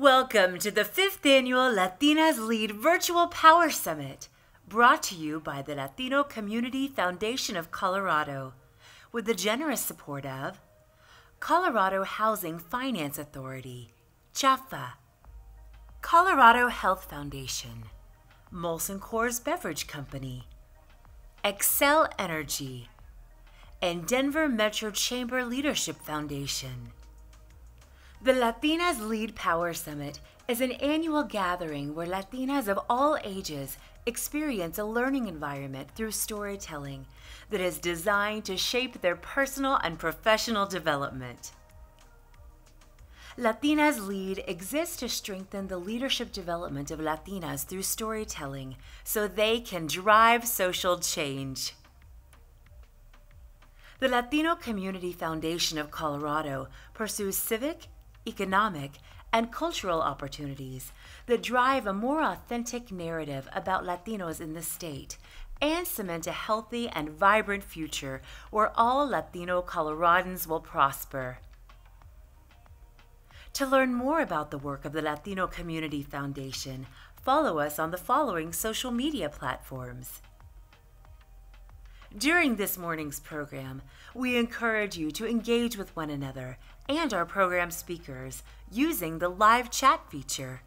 Welcome to the fifth annual Latinas Lead Virtual Power Summit, brought to you by the Latino Community Foundation of Colorado, with the generous support of Colorado Housing Finance Authority, CHFA, Colorado Health Foundation, Molson Coors Beverage Company, Xcel Energy, and Denver Metro Chamber Leadership Foundation. The Latinas Lead Power Summit is an annual gathering where Latinas of all ages experience a learning environment through storytelling that is designed to shape their personal and professional development. Latinas Lead exists to strengthen the leadership development of Latinas through storytelling so they can drive social change. The Latino Community Foundation of Colorado pursues civic, economic, and cultural opportunities that drive a more authentic narrative about Latinos in the state and cement a healthy and vibrant future where all Latino Coloradans will prosper. To learn more about the work of the Latino Community Foundation, follow us on the following social media platforms. During this morning's program, we encourage you to engage with one another and our program speakers using the live chat feature.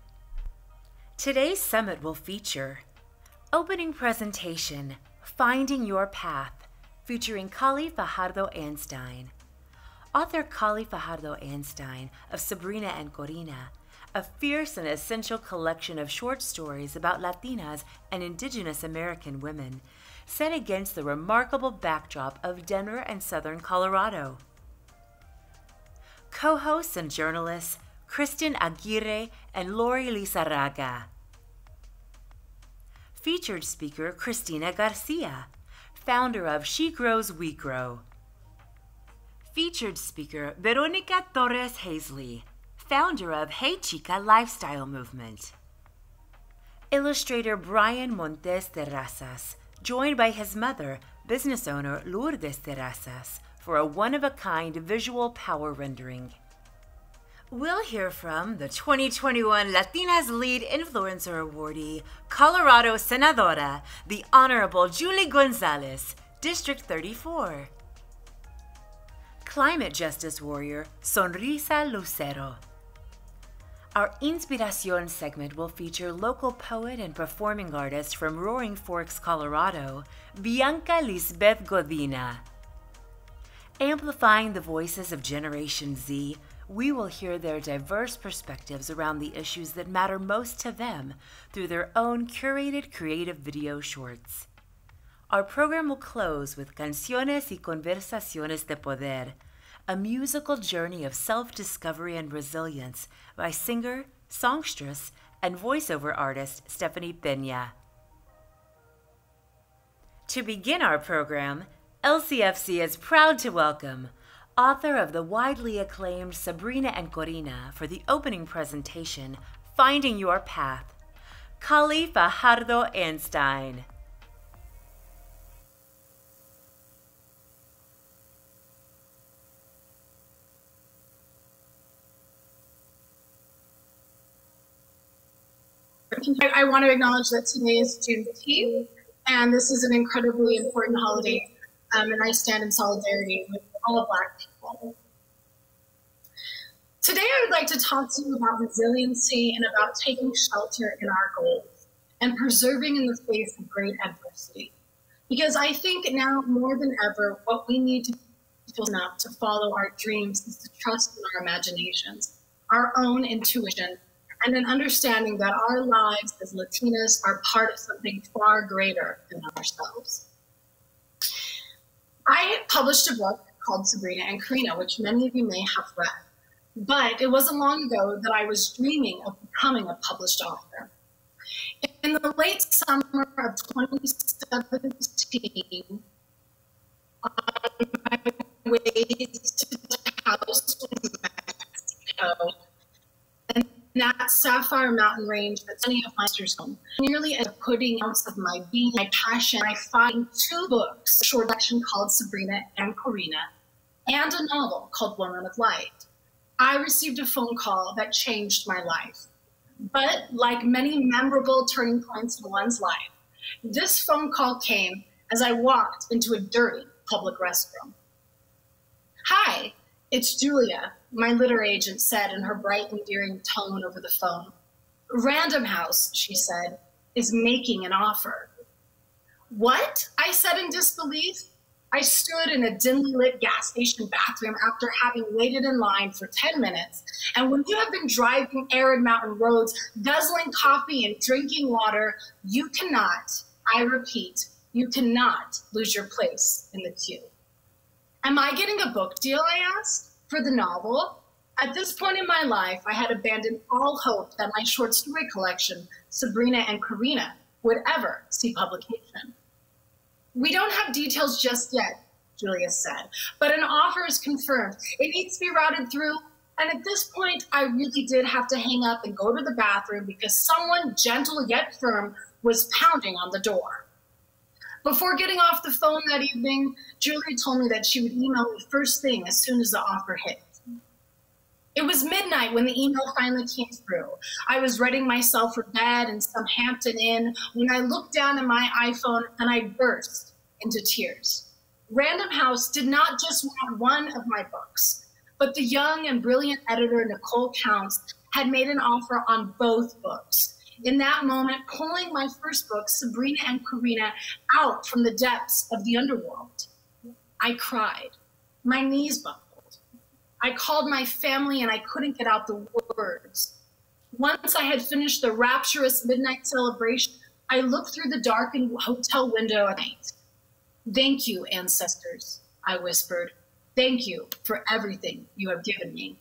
Today's summit will feature opening presentation Finding Your Path featuring Kali Fajardo Anstine. Author Kali Fajardo Anstine of Sabrina and Corina, a fierce and essential collection of short stories about Latinas and Indigenous American women, set against the remarkable backdrop of Denver and Southern Colorado co hosts and journalists Kristen Aguirre and Lori Lizarraga. Featured speaker Christina Garcia, founder of She Grows, We Grow. Featured speaker Veronica Torres Hazley, founder of Hey Chica Lifestyle Movement. Illustrator Brian Montes Terrazas, joined by his mother, business owner Lourdes Terrazas, for a one of a kind visual power rendering. We'll hear from the 2021 Latinas Lead Influencer Awardee, Colorado Senadora, the Honorable Julie Gonzales, District 34. Climate Justice Warrior, Sonrisa Lucero. Our Inspiracion segment will feature local poet and performing artist from Roaring Forks, Colorado, Bianca Lisbeth Godina. Amplifying the voices of Generation Z, we will hear their diverse perspectives around the issues that matter most to them through their own curated creative video shorts. Our program will close with Canciones y Conversaciones de Poder, a musical journey of self discovery and resilience by singer, songstress, and voiceover artist Stephanie Pena. To begin our program, LCFC is proud to welcome author of the widely acclaimed Sabrina and Corina for the opening presentation, Finding Your Path, Kali Fajardo Anstine. I want to acknowledge that today is Juneteenth, and this is an incredibly important holiday um, and I stand in solidarity with all of Black people. Today, I would like to talk to you about resiliency and about taking shelter in our goals and preserving in the face of great adversity. Because I think now more than ever, what we need to do enough to follow our dreams is to trust in our imaginations, our own intuition, and an understanding that our lives as Latinas are part of something far greater than ourselves. I published a book called Sabrina and Corina, which many of you may have read. But it wasn't long ago that I was dreaming of becoming a published author. In the late summer of 2017, on my way to the house in Mexico, that Sapphire Mountain Range that's many of my master's home. Nearly a pudding ounce of my being, my passion, I find two books, a short collection called Sabrina and Corina, and a novel called Woman of Light. I received a phone call that changed my life. But like many memorable turning points in one's life, this phone call came as I walked into a dirty public restroom. Hi, it's Julia, my litter agent said in her bright, endearing tone over the phone. Random House, she said, is making an offer. What? I said in disbelief. I stood in a dimly lit gas station bathroom after having waited in line for 10 minutes. And when you have been driving arid mountain roads, guzzling coffee and drinking water, you cannot, I repeat, you cannot lose your place in the queue. Am I getting a book deal? I asked. For the novel? At this point in my life, I had abandoned all hope that my short story collection, Sabrina and Corina, would ever see publication. We don't have details just yet, Julia said, but an offer is confirmed. It needs to be routed through. And at this point, I really did have to hang up and go to the bathroom because someone, gentle yet firm, was pounding on the door. Before getting off the phone that evening, Julie told me that she would email me first thing as soon as the offer hit. It was midnight when the email finally came through. I was readying myself for bed in some Hampton Inn when I looked down at my iPhone and I burst into tears. Random House did not just want one of my books, but the young and brilliant editor Nicole Counts had made an offer on both books. In that moment, pulling my first book, Sabrina and Corina, out from the depths of the underworld. I cried. My knees buckled. I called my family and I couldn't get out the words. Once I had finished the rapturous midnight celebration, I looked through the darkened hotel window at night. Thank you, ancestors, I whispered. Thank you for everything you have given me.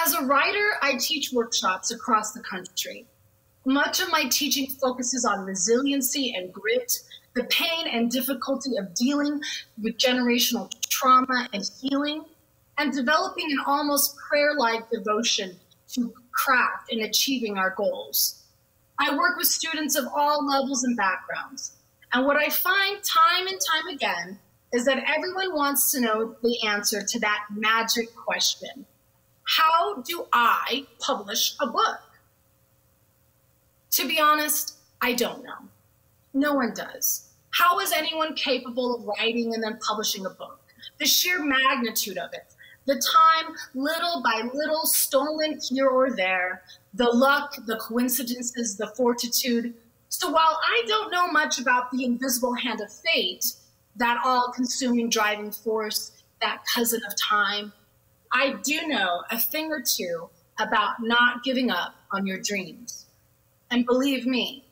As a writer, I teach workshops across the country. Much of my teaching focuses on resiliency and grit, the pain and difficulty of dealing with generational trauma and healing, and developing an almost prayer like devotion to craft and achieving our goals. I work with students of all levels and backgrounds. And what I find time and time again is that everyone wants to know the answer to that magic question How do I publish a book? To be honest, I don't know. No one does. How is anyone capable of writing and then publishing a book? The sheer magnitude of it, the time, little by little, stolen here or there, the luck, the coincidences, the fortitude. So while I don't know much about the invisible hand of fate, that all consuming driving force, that cousin of time, I do know a thing or two about not giving up on your dreams. And believe me,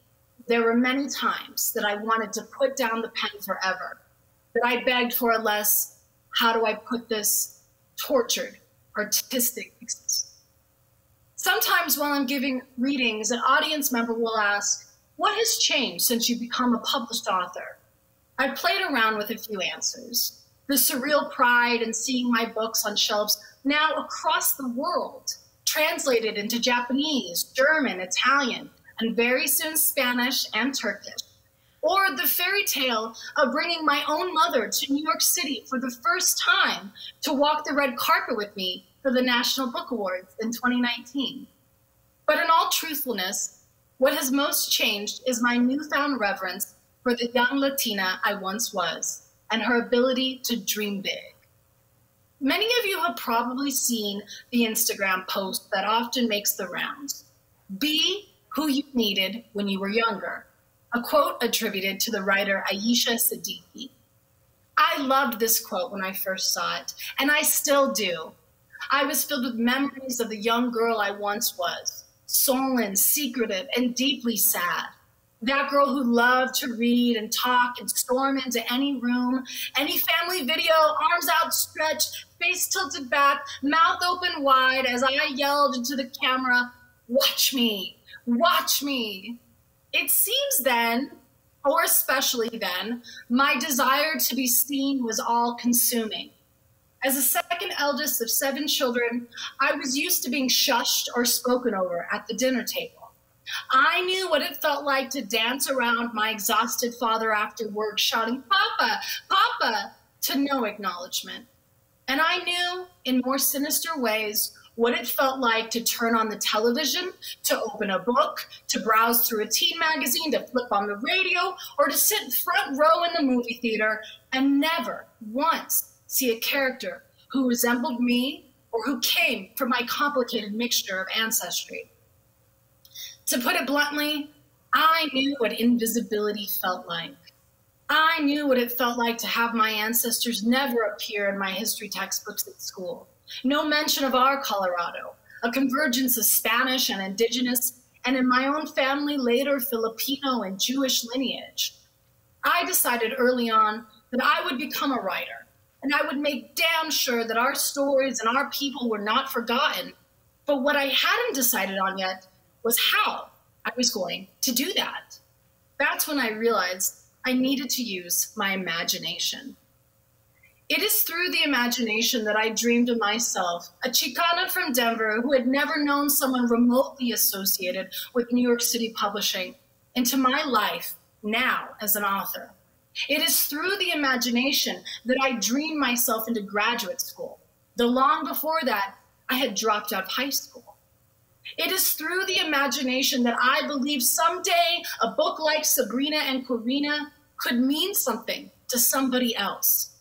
there were many times that I wanted to put down the pen forever, that I begged for a less, how do I put this, tortured, artistic existence. Sometimes while I'm giving readings, an audience member will ask, What has changed since you become a published author? I've played around with a few answers. The surreal pride in seeing my books on shelves now across the world, translated into Japanese, German, Italian, and very soon Spanish and Turkish. Or the fairy tale of bringing my own mother to New York City for the first time to walk the red carpet with me for the National Book Awards in 2019. But in all truthfulness, what has most changed is my newfound reverence for the young Latina I once was and her ability to dream big. Many of you have probably seen the Instagram post that often makes the rounds. Be who you needed when you were younger, a quote attributed to the writer Ayesha Siddiqi. I loved this quote when I first saw it, and I still do. I was filled with memories of the young girl I once was, sullen, secretive, and deeply sad. That girl who loved to read and talk and storm into any room, any family video, arms outstretched, face tilted back, mouth open wide as I yelled into the camera, Watch me, watch me. It seems then, or especially then, my desire to be seen was all consuming. As the second eldest of seven children, I was used to being shushed or spoken over at the dinner table. I knew what it felt like to dance around my exhausted father after work, shouting, Papa, Papa, to no acknowledgement. And I knew in more sinister ways what it felt like to turn on the television, to open a book, to browse through a teen magazine, to flip on the radio, or to sit front row in the movie theater and never once see a character who resembled me or who came from my complicated mixture of ancestry. To put it bluntly, I knew what invisibility felt like. I knew what it felt like to have my ancestors never appear in my history textbooks at school. No mention of our Colorado, a convergence of Spanish and indigenous, and in my own family, later Filipino and Jewish lineage. I decided early on that I would become a writer, and I would make damn sure that our stories and our people were not forgotten. But what I hadn't decided on yet was how I was going to do that. That's when I realized I needed to use my imagination. It is through the imagination that I dreamed of myself, a Chicana from Denver who had never known someone remotely associated with New York City publishing, into my life now as an author. It is through the imagination that I dreamed myself into graduate school, though long before that, I had dropped out of high school. It is through the imagination that I believe someday a book like Sabrina and Corina could mean something to somebody else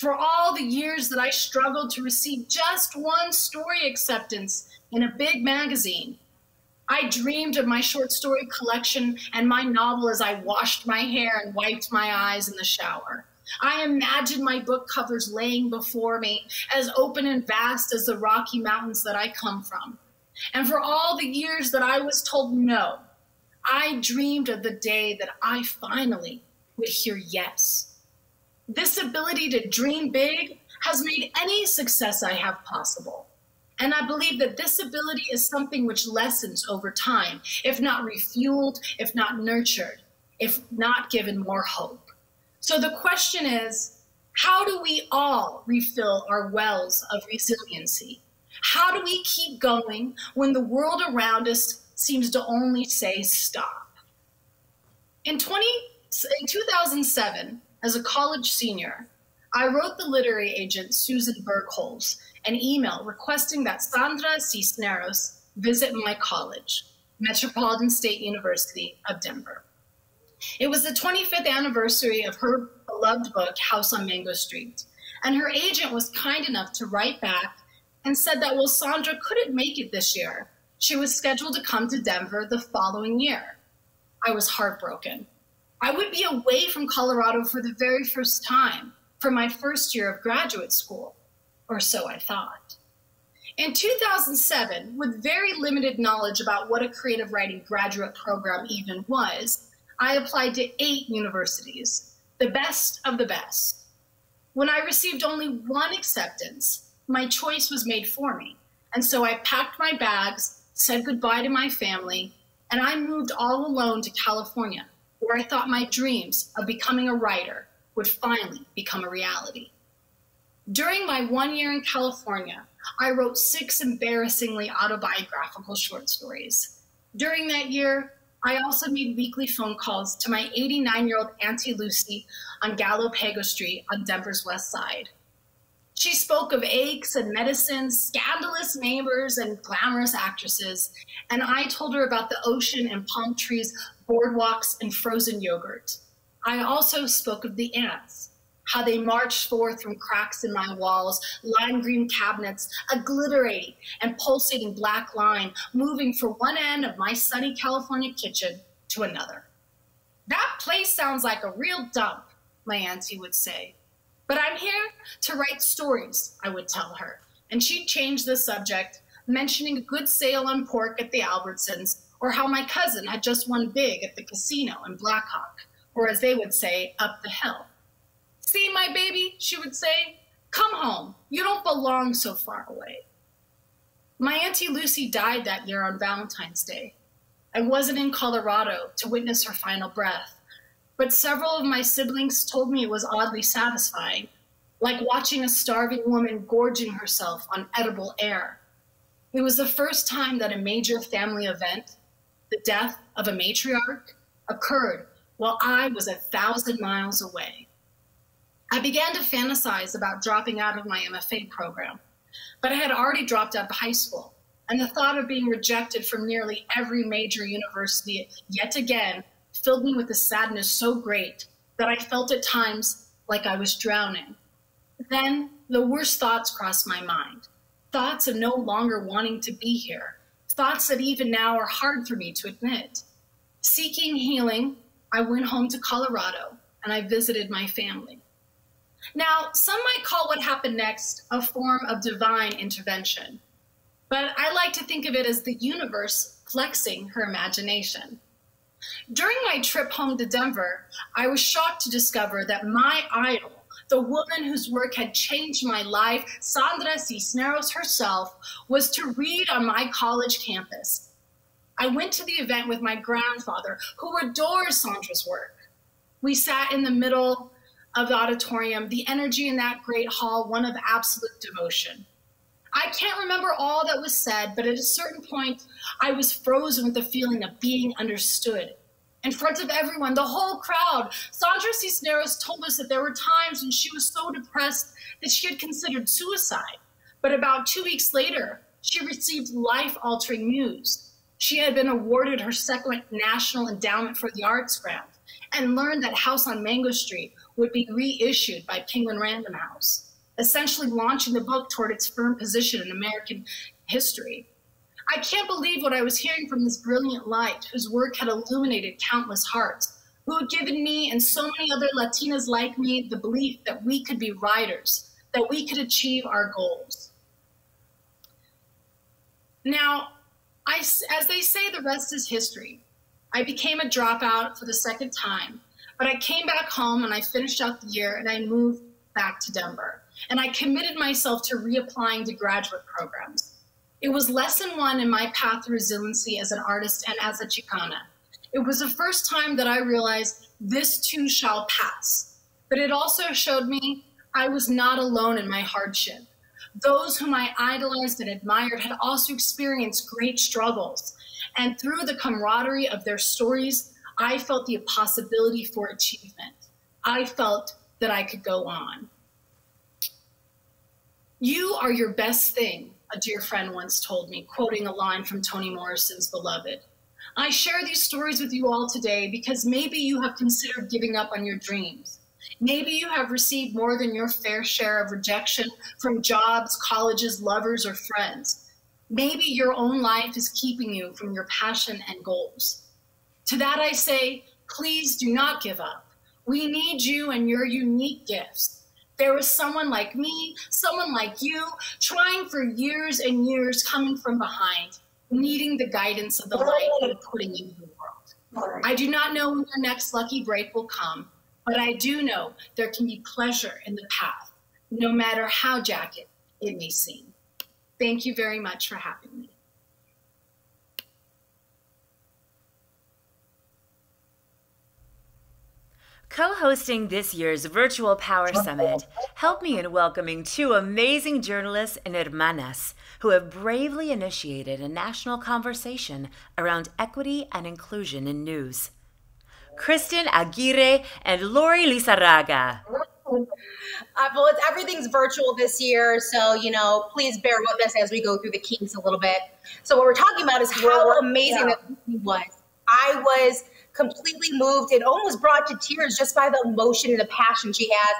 for all the years that I struggled to receive just one story acceptance in a big magazine. I dreamed of my short story collection and my novel as I washed my hair and wiped my eyes in the shower. I imagined my book covers laying before me, as open and vast as the Rocky Mountains that I come from. And for all the years that I was told no, I dreamed of the day that I finally would hear yes. This ability to dream big has made any success I have possible. And I believe that this ability is something which lessens over time, if not refueled, if not nurtured, if not given more hope. So the question is how do we all refill our wells of resiliency? How do we keep going when the world around us seems to only say stop? In, 20, in 2007, as a college senior, I wrote the literary agent Susan Bergholz an email requesting that Sandra Cisneros visit my college, Metropolitan State University of Denver. It was the 25th anniversary of her beloved book, House on Mango Street, and her agent was kind enough to write back and said that while Sandra couldn't make it this year, she was scheduled to come to Denver the following year. I was heartbroken. I would be away from Colorado for the very first time for my first year of graduate school, or so I thought. In 2007, with very limited knowledge about what a creative writing graduate program even was, I applied to eight universities, the best of the best. When I received only one acceptance, my choice was made for me. And so I packed my bags, said goodbye to my family, and I moved all alone to California where I thought my dreams of becoming a writer would finally become a reality. During my one year in California, I wrote six embarrassingly autobiographical short stories. During that year, I also made weekly phone calls to my 89 year old Auntie Lucy on Galapago Street on Denver's West Side. She spoke of aches and medicines, scandalous neighbors, and glamorous actresses. And I told her about the ocean and palm trees boardwalks, and frozen yogurt. I also spoke of the ants, how they marched forth from cracks in my walls, lime green cabinets, a glittering and pulsating black line moving from one end of my sunny California kitchen to another. That place sounds like a real dump, my auntie would say. But I'm here to write stories, I would tell her. And she'd change the subject, mentioning a good sale on pork at the Albertsons or how my cousin had just won big at the casino in Blackhawk, or as they would say, up the hill. See, my baby, she would say, come home. You don't belong so far away. My Auntie Lucy died that year on Valentine's Day. I wasn't in Colorado to witness her final breath, but several of my siblings told me it was oddly satisfying, like watching a starving woman gorging herself on edible air. It was the first time that a major family event the death of a matriarch occurred while I was a thousand miles away. I began to fantasize about dropping out of my MFA program, but I had already dropped out of high school, and the thought of being rejected from nearly every major university yet again filled me with a sadness so great that I felt at times like I was drowning. Then the worst thoughts crossed my mind thoughts of no longer wanting to be here, thoughts that even now are hard for me to admit. Seeking healing, I went home to Colorado and I visited my family. Now, some might call what happened next a form of divine intervention, but I like to think of it as the universe flexing her imagination. During my trip home to Denver, I was shocked to discover that my idol, the woman whose work had changed my life, Sandra Cisneros herself, was to read on my college campus. I went to the event with my grandfather, who adores Sandra's work. We sat in the middle of the auditorium, the energy in that great hall, one of absolute devotion. I can't remember all that was said, but at a certain point, I was frozen with the feeling of being understood. In front of everyone, the whole crowd, Sandra Cisneros told us that there were times when she was so depressed that she had considered suicide. But about two weeks later, she received life altering news. She had been awarded her second National Endowment for the Arts grant and learned that House on Mango Street would be reissued by Penguin Random House, essentially launching the book toward its firm position in American history. I can't believe what I was hearing from this brilliant light whose work had illuminated countless hearts, who had given me and so many other Latinas like me the belief that we could be writers, that we could achieve our goals. Now, I, as they say, the rest is history. I became a dropout for the second time, but I came back home and I finished out the year and I moved back to Denver. And I committed myself to reapplying to graduate programs. It was lesson one in my path to resiliency as an artist and as a Chicana. It was the first time that I realized this too shall pass. But it also showed me I was not alone in my hardship. Those whom I idolized and admired had also experienced great struggles. And through the camaraderie of their stories, I felt the possibility for achievement. I felt that I could go on. You are your best thing, a dear friend once told me, quoting a line from Toni Morrison's Beloved. I share these stories with you all today because maybe you have considered giving up on your dreams. Maybe you have received more than your fair share of rejection from jobs, colleges, lovers, or friends. Maybe your own life is keeping you from your passion and goals. To that I say, please do not give up. We need you and your unique gifts. There was someone like me, someone like you, trying for years and years, coming from behind, needing the guidance of the light and putting into the world. I do not know when your next lucky break will come, but I do know there can be pleasure in the path, no matter how jagged it may seem. Thank you very much for having me. Co hosting this year's Virtual Power Summit helped me in welcoming two amazing journalists and hermanas who have bravely initiated a national conversation around equity and inclusion in news. Kristen Aguirre and Lori Lizarraga. Uh, well, it's, everything's virtual this year, so you know, please bear with us as we go through the kinks a little bit. So, what we're talking about is how amazing yeah. that was. I was completely moved and almost brought to tears just by the emotion and the passion she has.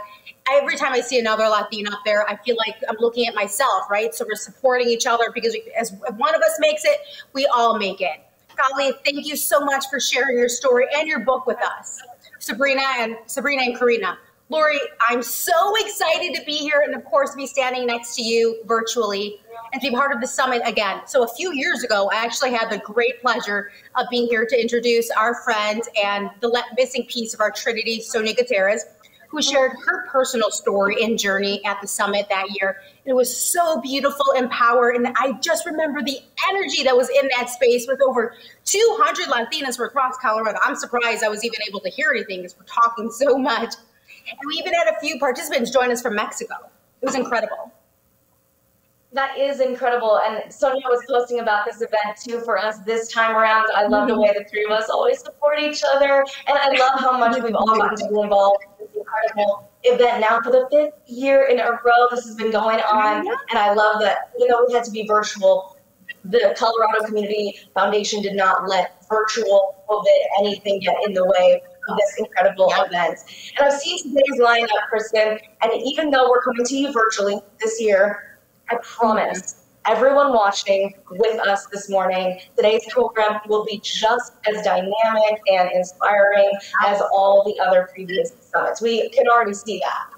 Every time I see another Latina up there, I feel like I'm looking at myself, right? So we're supporting each other because as one of us makes it, we all make it. Kali, thank you so much for sharing your story and your book with us. Sabrina and Sabrina and Corina. Lori, I'm so excited to be here and of course be standing next to you virtually and to be part of the summit again. So a few years ago, I actually had the great pleasure of being here to introduce our friend and the missing piece of our Trinity, Sonia Gutierrez, who shared her personal story and journey at the summit that year. It was so beautiful and power. And I just remember the energy that was in that space with over 200 Latinas from across Colorado. I'm surprised I was even able to hear anything because we're talking so much. And we even had a few participants join us from Mexico. It was incredible. That is incredible. And Sonia was posting about this event too for us this time around. I love the mm-hmm. way the three of us always support each other. And I love how much we've all gotten to be involved in this incredible event now for the fifth year in a row. This has been going on, mm-hmm. and I love that. You know, we had to be virtual. The Colorado Community Foundation did not let virtual COVID anything get in the way this incredible event. And I've seen today's lineup, Kristen, and even though we're coming to you virtually this year, I promise everyone watching with us this morning, today's program will be just as dynamic and inspiring as all the other previous summits. We can already see that.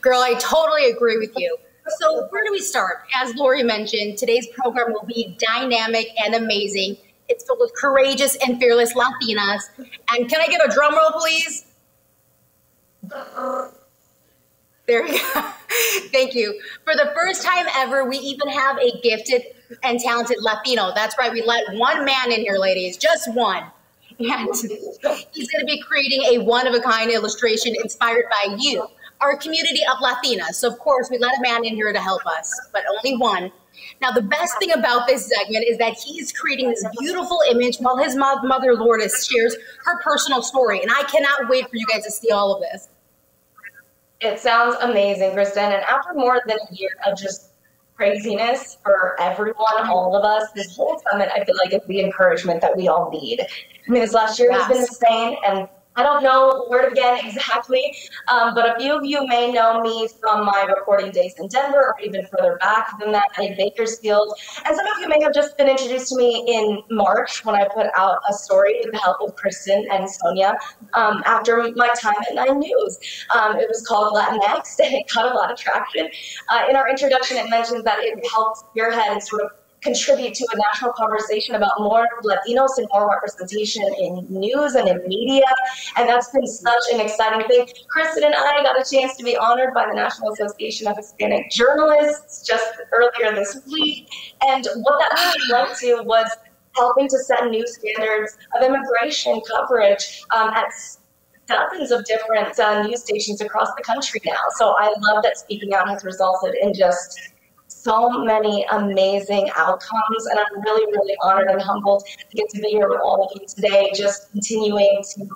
Girl, I totally agree with you. So, where do we start? As Lori mentioned, today's program will be dynamic and amazing. It's filled with courageous and fearless Latinas. And can I get a drum roll, please? There we go. Thank you. For the first time ever, we even have a gifted and talented Latino. That's right. We let one man in here, ladies, just one. And he's going to be creating a one of a kind illustration inspired by you, our community of Latinas. So, of course, we let a man in here to help us, but only one. Now, the best thing about this segment is that he's creating this beautiful image while his mother, Lourdes, shares her personal story. And I cannot wait for you guys to see all of this. It sounds amazing, Kristen. And after more than a year of just craziness for everyone, all of us, this whole summit, I feel like it's the encouragement that we all need. I mean, this last year yes. has been insane, and I don't know where to begin exactly, um, but a few of you may know me from my reporting days in Denver or even further back than that in Bakersfield. And some of you may have just been introduced to me in March when I put out a story with the help of Kristen and Sonia um, after my time at Nine News. Um, it was called Latinx and it got a lot of traction. Uh, in our introduction, it mentions that it helped spearhead and sort of contribute to a national conversation about more Latinos and more representation in news and in media. And that's been such an exciting thing. Kristen and I got a chance to be honored by the National Association of Hispanic Journalists just earlier this week. And what that really led to was helping to set new standards of immigration coverage um, at dozens of different uh, news stations across the country now. So I love that speaking out has resulted in just so many amazing outcomes. And I'm really, really honored and humbled to get to be here with all of you today, just continuing to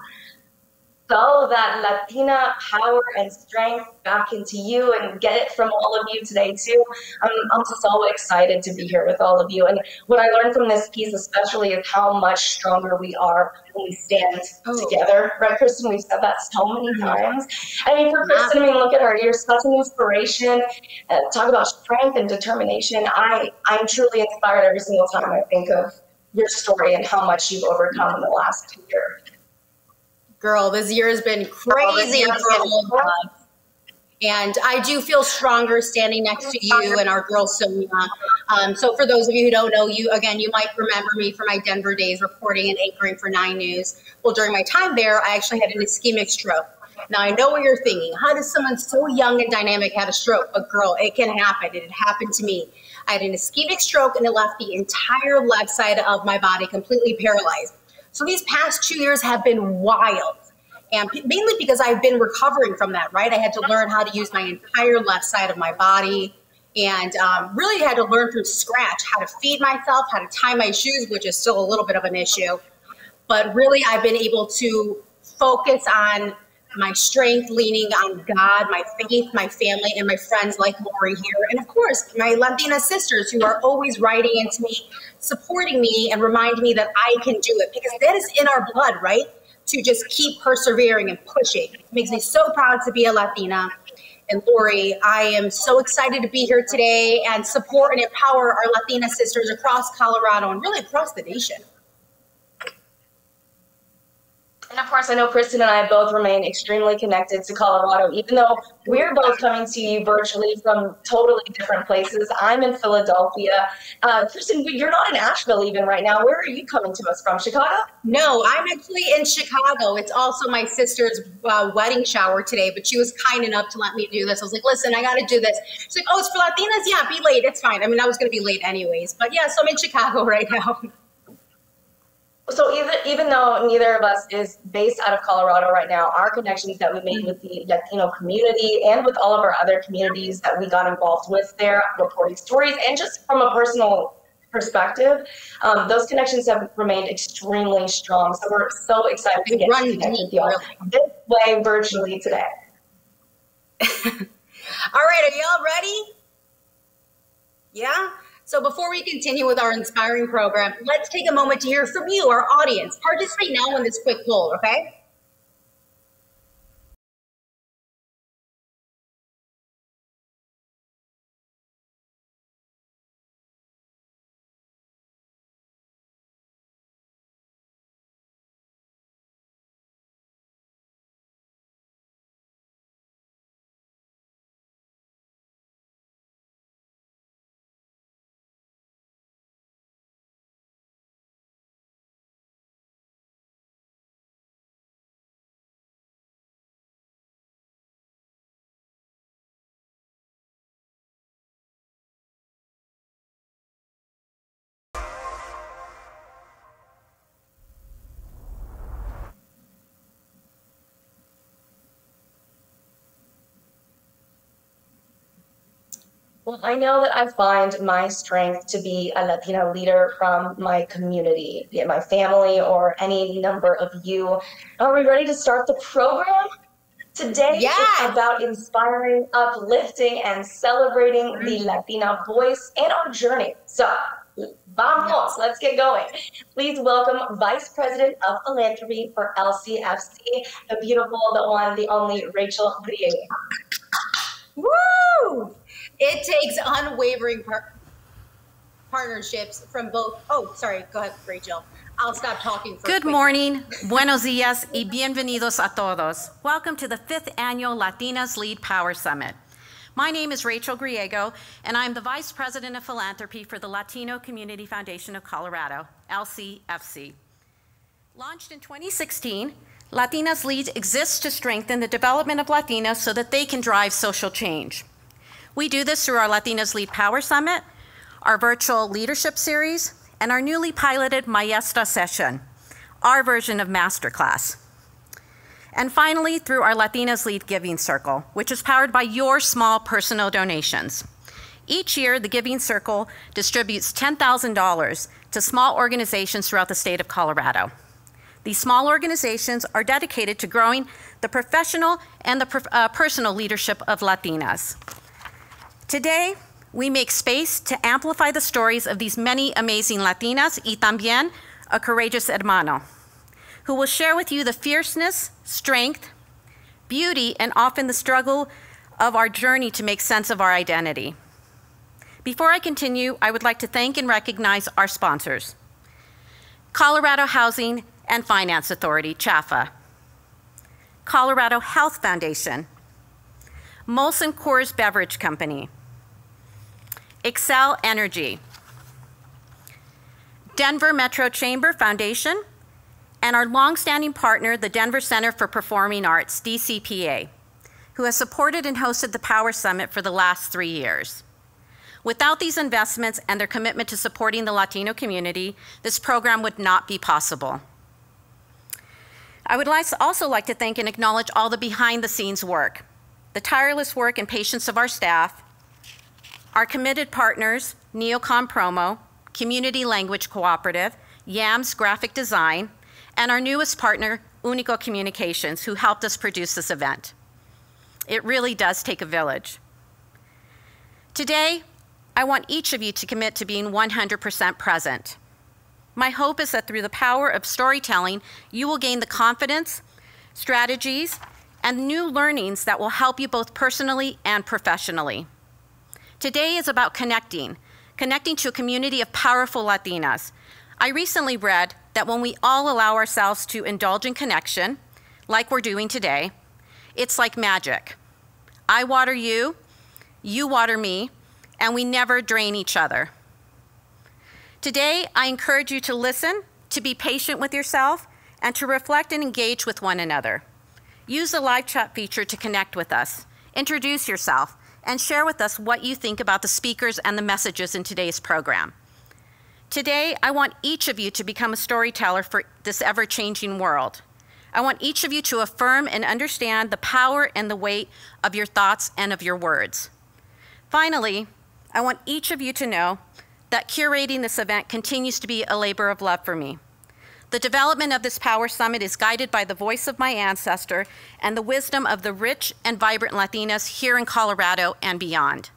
sow that Latina power and strength back into you and get it from all of you today too. I'm, I'm so excited to be here with all of you. And what I learned from this piece especially is how much stronger we are when we stand oh. together. Right, Kristen? We've said that so many mm-hmm. times. I mean, for Kristen, I mean, look at her. You're such an inspiration. Uh, talk about strength and determination. I, I'm truly inspired every single time I think of your story and how much you've overcome in the last two years. Girl, this year has been crazy for all of us. And I do feel stronger standing next to you and our girl Sonia. Um, so, for those of you who don't know you, again, you might remember me from my Denver days reporting and anchoring for Nine News. Well, during my time there, I actually had an ischemic stroke. Now, I know what you're thinking. How does someone so young and dynamic have a stroke? But, girl, it can happen. It happened to me. I had an ischemic stroke and it left the entire left side of my body completely paralyzed. So these past two years have been wild. And mainly because I've been recovering from that, right? I had to learn how to use my entire left side of my body and um, really had to learn from scratch how to feed myself, how to tie my shoes, which is still a little bit of an issue. But really, I've been able to focus on my strength, leaning on God, my faith, my family, and my friends like Lori here. And of course, my Latina sisters who are always writing into me, supporting me, and reminding me that I can do it because that is in our blood, right? To just keep persevering and pushing. It makes me so proud to be a Latina. And Lori, I am so excited to be here today and support and empower our Latina sisters across Colorado and really across the nation. And of course, I know Kristen and I both remain extremely connected to Colorado, even though we're both coming to you virtually from totally different places. I'm in Philadelphia. Uh, Kristen, you're not in Asheville even right now. Where are you coming to us from? Chicago? No, I'm actually in Chicago. It's also my sister's uh, wedding shower today, but she was kind enough to let me do this. I was like, listen, I got to do this. She's like, oh, it's for Latinas? Yeah, be late. It's fine. I mean, I was going to be late anyways. But yeah, so I'm in Chicago right now. So even even though neither of us is based out of Colorado right now, our connections that we made with the Latino community and with all of our other communities that we got involved with there, reporting stories, and just from a personal perspective, um, those connections have remained extremely strong. So we're so excited to get Run connected deep, with y'all really. this way virtually today. All right, are y'all ready? Yeah? So before we continue with our inspiring program, let's take a moment to hear from you, our audience. Participate now in this quick poll, okay? Well, I know that I find my strength to be a Latina leader from my community, be it my family or any number of you. Are we ready to start the program? Today Yes. is about inspiring, uplifting, and celebrating the mm-hmm. Latina voice and our journey. So, vamos, let's get going. Please welcome Vice President of Philanthropy for LCFC, the beautiful, the one, the only Rachel Griego. Woo! It takes unwavering par- partnerships from both. Oh, sorry. Go ahead, Rachel. I'll stop talking. For a Good morning, buenos dias, y bienvenidos a todos. Welcome to the fifth annual Latinas Lead Power Summit. My name is Rachel Griego, and I'm the Vice President of Philanthropy for the Latino Community Foundation of Colorado, LCFC. Launched in 2016, Latinas Lead exists to strengthen the development of Latinas so that they can drive social change. We do this through our Latinas Lead Power Summit, our virtual leadership series, and our newly piloted Maestra session, our version of Masterclass. And finally, through our Latinas Lead Giving Circle, which is powered by your small personal donations. Each year, the Giving Circle distributes $10,000 to small organizations throughout the state of Colorado. These small organizations are dedicated to growing the professional and the uh, personal leadership of Latinas. Today, we make space to amplify the stories of these many amazing Latinas y también a courageous hermano, who will share with you the fierceness, strength, beauty, and often the struggle of our journey to make sense of our identity. Before I continue, I would like to thank and recognize our sponsors Colorado Housing and Finance Authority, CHFA, Colorado Health Foundation, Molson Coors Beverage Company, Xcel Energy, Denver Metro Chamber Foundation, and our longstanding partner, the Denver Center for Performing Arts, DCPA, who has supported and hosted the Power Summit for the last three years. Without these investments and their commitment to supporting the Latino community, this program would not be possible. I would also like to thank and acknowledge all the behind the scenes work, the tireless work and patience of our staff, our committed partners, Neocom Promo, Community Language Cooperative, YAMS Graphic Design, and our newest partner, Unico Communications, who helped us produce this event. It really does take a village. Today, I want each of you to commit to being 100% present. My hope is that through the power of storytelling, you will gain the confidence, strategies, and new learnings that will help you both personally and professionally. Today is about connecting, connecting to a community of powerful Latinas. I recently read that when we all allow ourselves to indulge in connection, like we're doing today, it's like magic. I water you, you water me, and we never drain each other. Today, I encourage you to listen, to be patient with yourself, and to reflect and engage with one another. Use the live chat feature to connect with us. Introduce yourself and share with us what you think about the speakers and the messages in today's program. Today, I want each of you to become a storyteller for this ever changing world. I want each of you to affirm and understand the power and the weight of your thoughts and of your words. Finally, I want each of you to know that curating this event continues to be a labor of love for me. The development of this Power Summit is guided by the voice of my ancestor and the wisdom of the rich and vibrant Latinas here in Colorado and beyond.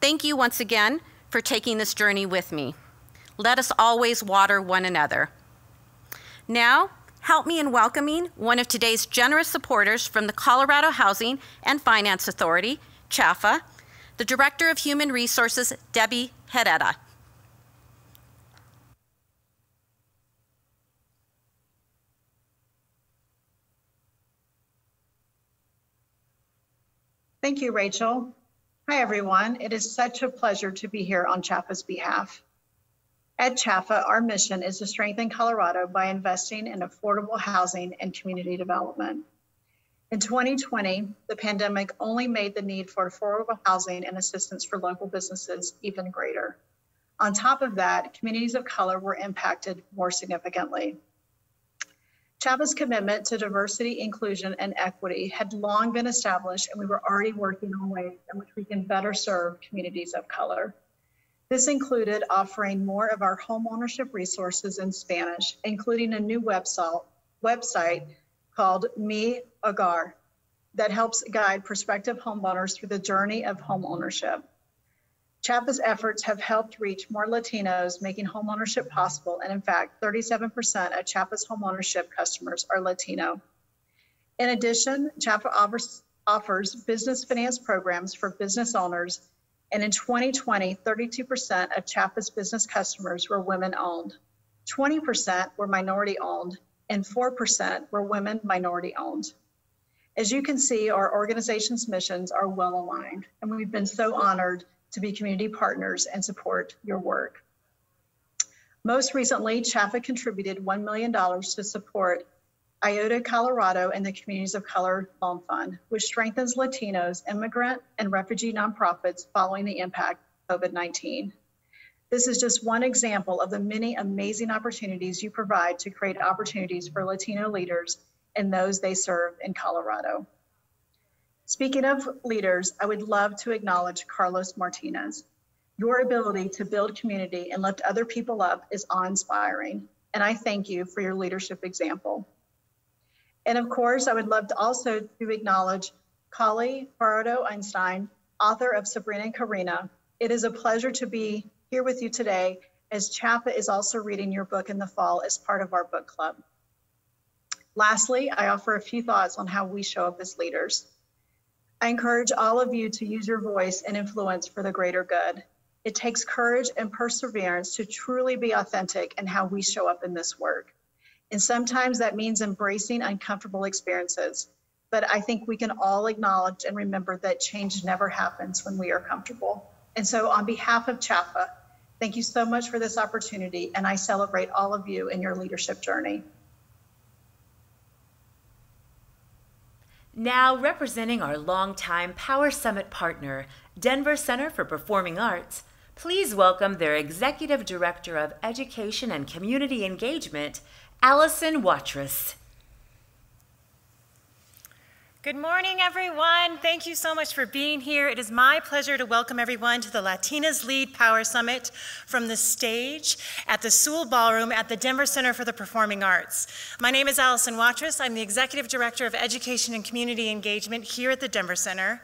Thank you once again for taking this journey with me. Let us always water one another. Now, help me in welcoming one of today's generous supporters from the Colorado Housing and Finance Authority, CHFA, the Director of Human Resources, Debbie Herrera. Thank you, Rachel. Hi, everyone. It is such a pleasure to be here on CHFA's behalf. At CHFA, our mission is to strengthen Colorado by investing in affordable housing and community development. In 2020, the pandemic only made the need for affordable housing and assistance for local businesses even greater. On top of that, communities of color were impacted more significantly. CHFA's commitment to diversity, inclusion, and equity had long been established, and we were already working on ways in which we can better serve communities of color. This included offering more of our homeownership resources in Spanish, including a new website, website called Mi Hogar that helps guide prospective homeowners through the journey of homeownership. CHFA's efforts have helped reach more Latinos, making homeownership possible. And in fact, 37% of CHFA's homeownership customers are Latino. In addition, CHFA offers, offers business finance programs for business owners and in 2020, 32% of CHFA's business customers were women owned, 20% were minority owned, and 4% were women minority owned. As you can see, our organization's missions are well aligned, and we've been so honored to be community partners and support your work. Most recently, CHFA contributed $1 million to support IOTA Colorado and the Communities of Color Loan Fund, which strengthens Latinos, immigrant, and refugee nonprofits following the impact of COVID 19. This is just one example of the many amazing opportunities you provide to create opportunities for Latino leaders and those they serve in Colorado. Speaking of leaders, I would love to acknowledge Carlos Martinez. Your ability to build community and lift other people up is awe inspiring, and I thank you for your leadership example. And of course, I would love to also to acknowledge Kali Fajardo-Anstine, author of Sabrina and Corina. It is a pleasure to be here with you today as CHFA is also reading your book in the fall as part of our book club. Lastly, I offer a few thoughts on how we show up as leaders. I encourage all of you to use your voice and influence for the greater good. It takes courage and perseverance to truly be authentic in how we show up in this work. And sometimes that means embracing uncomfortable experiences. But I think we can all acknowledge and remember that change never happens when we are comfortable. And so, on behalf of CHFA, thank you so much for this opportunity. And I celebrate all of you in your leadership journey. Now, representing our longtime Power Summit partner, Denver Center for Performing Arts, please welcome their Executive Director of Education and Community Engagement, Allison Watrous. Good morning, everyone. Thank you so much for being here. It is my pleasure to welcome everyone to the Latinas Lead Power Summit from the stage at the Seawell Ballroom at the Denver Center for the Performing Arts. My name is Allison Watrous. I'm the Executive Director of Education and Community Engagement here at the Denver Center.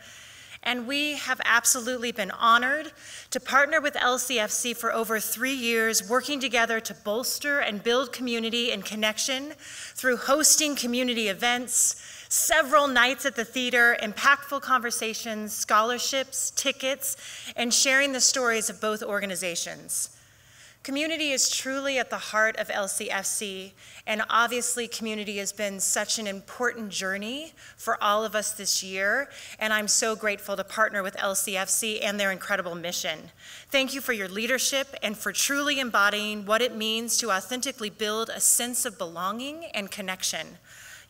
And we have absolutely been honored to partner with LCFC for over three years, working together to bolster and build community and connection through hosting community events, several nights at the theater, impactful conversations, scholarships, tickets, and sharing the stories of both organizations. Community is truly at the heart of LCFC, and obviously, community has been such an important journey for all of us this year, and I'm so grateful to partner with LCFC and their incredible mission. Thank you for your leadership and for truly embodying what it means to authentically build a sense of belonging and connection.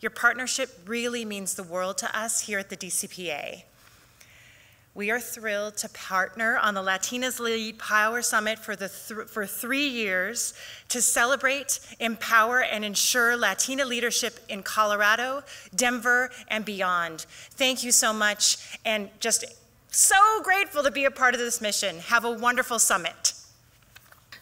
Your partnership really means the world to us here at the DCPA. We are thrilled to partner on the Latinas Lead Power Summit for, the th for three years to celebrate, empower, and ensure Latina leadership in Colorado, Denver, and beyond. Thank you so much, and just so grateful to be a part of this mission. Have a wonderful summit.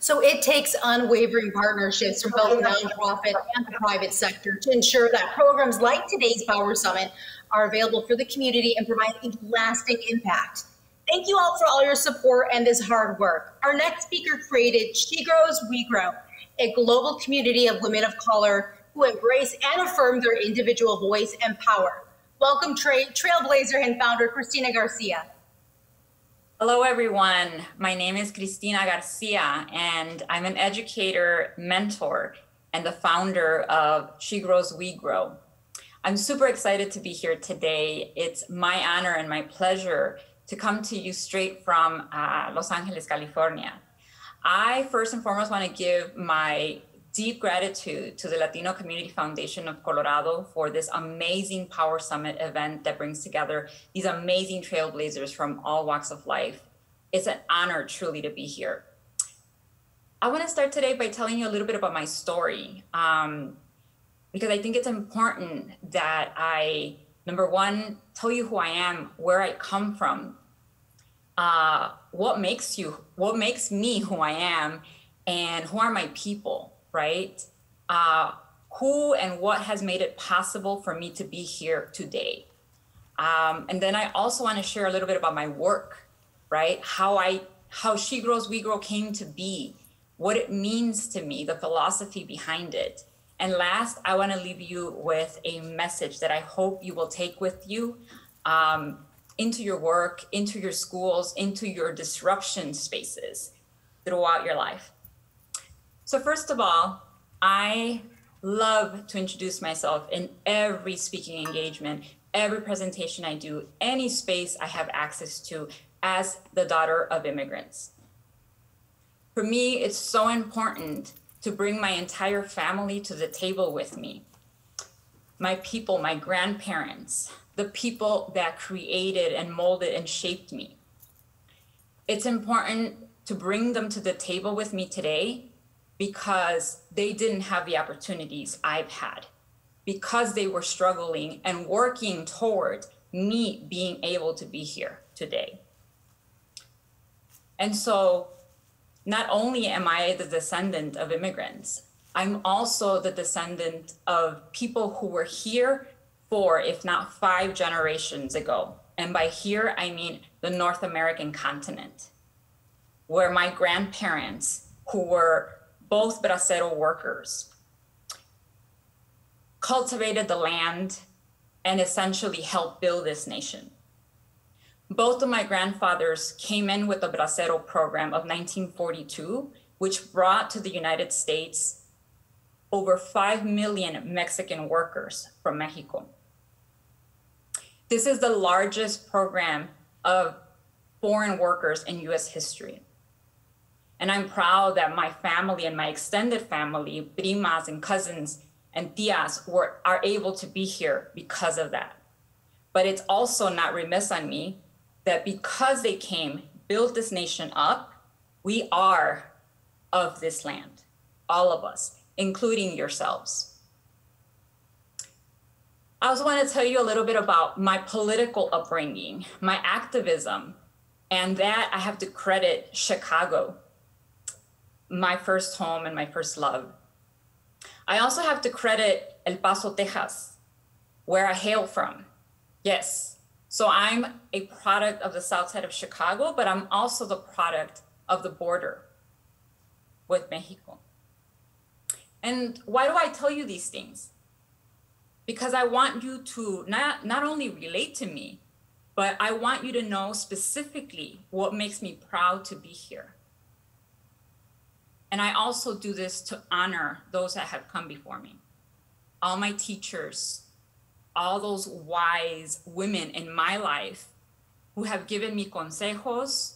So it takes unwavering partnerships from both the nonprofit and the private sector to ensure that programs like today's Power Summit are available for the community and provide a lasting impact. Thank you all for all your support and this hard work. Our next speaker created She Grows, We Grow, a global community of women of color who embrace and affirm their individual voice and power. Welcome, tra Trailblazer and founder Christina Garcia. Hello, everyone. My name is Cristina Garcia, and I'm an educator, mentor, and the founder of She Grows, We Grow. I'm super excited to be here today. It's my honor and my pleasure to come to you straight from uh, Los Angeles, California. I first and foremost want to give my deep gratitude to the Latino Community Foundation of Colorado for this amazing Power Summit event that brings together these amazing trailblazers from all walks of life. It's an honor truly to be here. I want to start today by telling you a little bit about my story um, because I think it's important that I, number one, tell you who I am, where I come from, uh, what makes you, what makes me who I am, and who are my people right? Uh, who and what has made it possible for me to be here today? Um, and then I also want to share a little bit about my work, right? How I, how She Grows, We Grow came to be, what it means to me, the philosophy behind it. And last, I want to leave you with a message that I hope you will take with you um, into your work, into your schools, into your disruption spaces throughout your life. So first of all, I love to introduce myself in every speaking engagement, every presentation I do, any space I have access to as the daughter of immigrants. For me, it's so important to bring my entire family to the table with me. My people, my grandparents, the people that created and molded and shaped me. It's important to bring them to the table with me today because they didn't have the opportunities I've had, because they were struggling and working toward me being able to be here today. And so, not only am I the descendant of immigrants, I'm also the descendant of people who were here four, if not five generations ago. And by here, I mean the North American continent, where my grandparents, who were both bracero workers, cultivated the land and essentially helped build this nation. Both of my grandfathers came in with the bracero program of 1942, which brought to the United States over 5 million Mexican workers from Mexico. This is the largest program of foreign workers in US history. And I'm proud that my family and my extended family, primas and cousins and tias, were, are able to be here because of that. But it's also not remiss on me that because they came, built this nation up, we are of this land, all of us, including yourselves. I also want to tell you a little bit about my political upbringing, my activism, and that I have to credit Chicago my first home and my first love. I also have to credit El Paso, Texas, where I hail from. Yes. So I'm a product of the south side of Chicago, but I'm also the product of the border with Mexico. And why do I tell you these things? Because I want you to not, not only relate to me, but I want you to know specifically what makes me proud to be here. And I also do this to honor those that have come before me. All my teachers, all those wise women in my life who have given me consejos,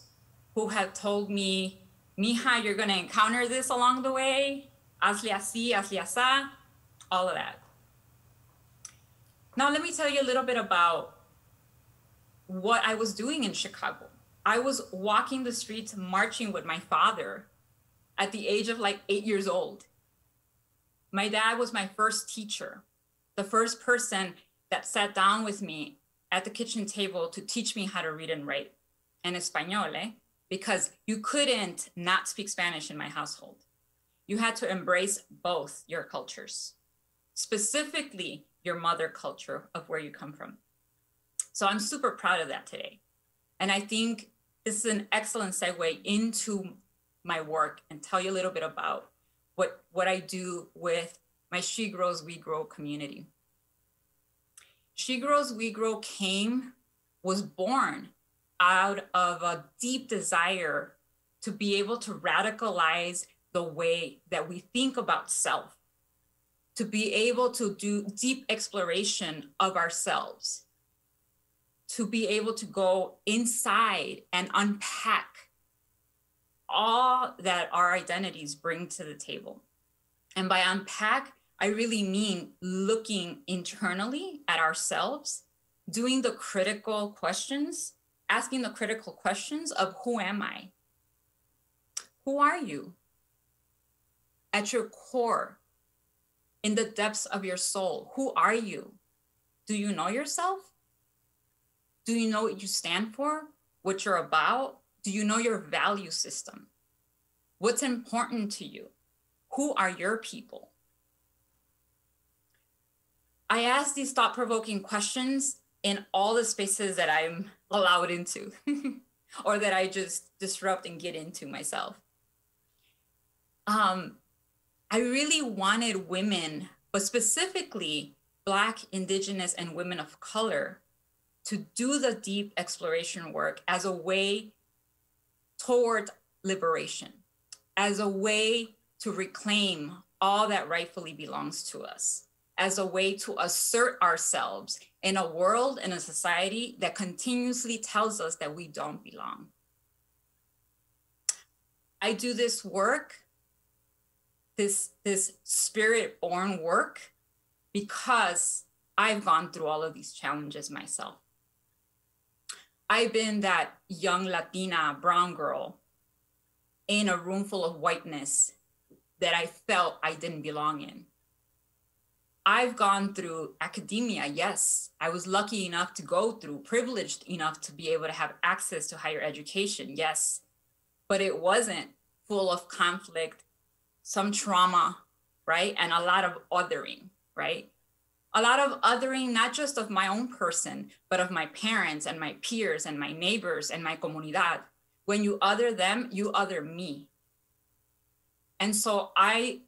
who have told me, Mija, you're going to encounter this along the way. Hazle así, hazle así, all of that. Now, let me tell you a little bit about what I was doing in Chicago. I was walking the streets, marching with my father at the age of like eight years old. My dad was my first teacher, the first person that sat down with me at the kitchen table to teach me how to read and write in español, eh? because you couldn't not speak Spanish in my household. You had to embrace both your cultures, specifically your mother culture of where you come from. So I'm super proud of that today. And I think this is an excellent segue into my work and tell you a little bit about what, what I do with my She Grows, We Grow community. She Grows, We Grow came, was born out of a deep desire to be able to radicalize the way that we think about self, to be able to do deep exploration of ourselves, to be able to go inside and unpack all that our identities bring to the table. And by unpack, I really mean looking internally at ourselves, doing the critical questions, asking the critical questions of who am I? Who are you? At your core, in the depths of your soul, who are you? Do you know yourself? Do you know what you stand for? What you're about? Do you know your value system? What's important to you? Who are your people? I ask these thought provoking questions in all the spaces that I'm allowed into or that I just disrupt and get into myself. Um, I really wanted women, but specifically Black, Indigenous, and women of color, to do the deep exploration work as a way toward liberation, as a way to reclaim all that rightfully belongs to us, as a way to assert ourselves in a world and a society that continuously tells us that we don't belong. I do this work, this, this spirit born work, because I've gone through all of these challenges myself. I've been that young Latina brown girl in a room full of whiteness that I felt I didn't belong in. I've gone through academia, yes. I was lucky enough to go through, privileged enough to be able to have access to higher education, yes. But it wasn't full of conflict, some trauma, right? And a lot of othering, right? A lot of othering, not just of my own person, but of my parents and my peers and my neighbors and my comunidad. When you other them, you other me. And so I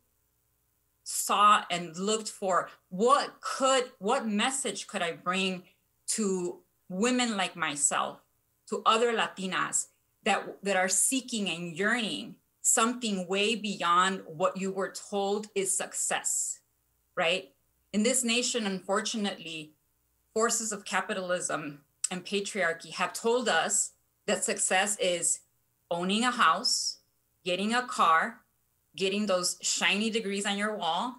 saw and looked for what could what message could i bring to women like myself to other latinas that that are seeking and yearning something way beyond what you were told is success right in this nation unfortunately forces of capitalism and patriarchy have told us that success is owning a house getting a car getting those shiny degrees on your wall,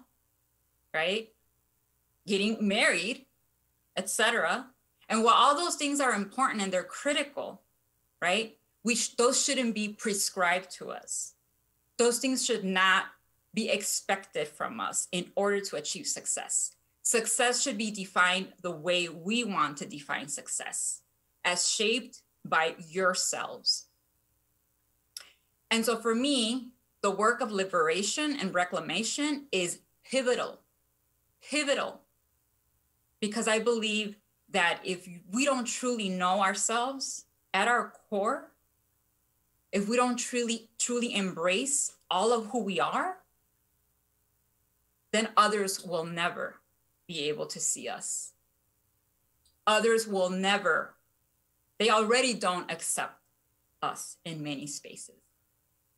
right? Getting married, etc. And while all those things are important and they're critical, right? We sh- those shouldn't be prescribed to us. Those things should not be expected from us in order to achieve success. Success should be defined the way we want to define success, as shaped by yourselves. And so for me, the work of liberation and reclamation is pivotal, pivotal, because I believe that if we don't truly know ourselves at our core, if we don't truly truly embrace all of who we are, then others will never be able to see us. Others will never, they already don't accept us in many spaces,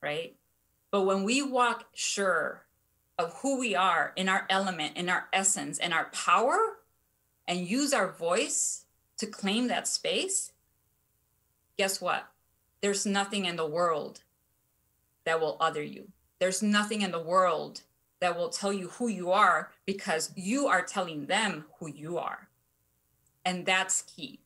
right? But when we walk sure of who we are in our element, in our essence, and our power, and use our voice to claim that space, guess what? There's nothing in the world that will other you. There's nothing in the world that will tell you who you are because you are telling them who you are. And that's key.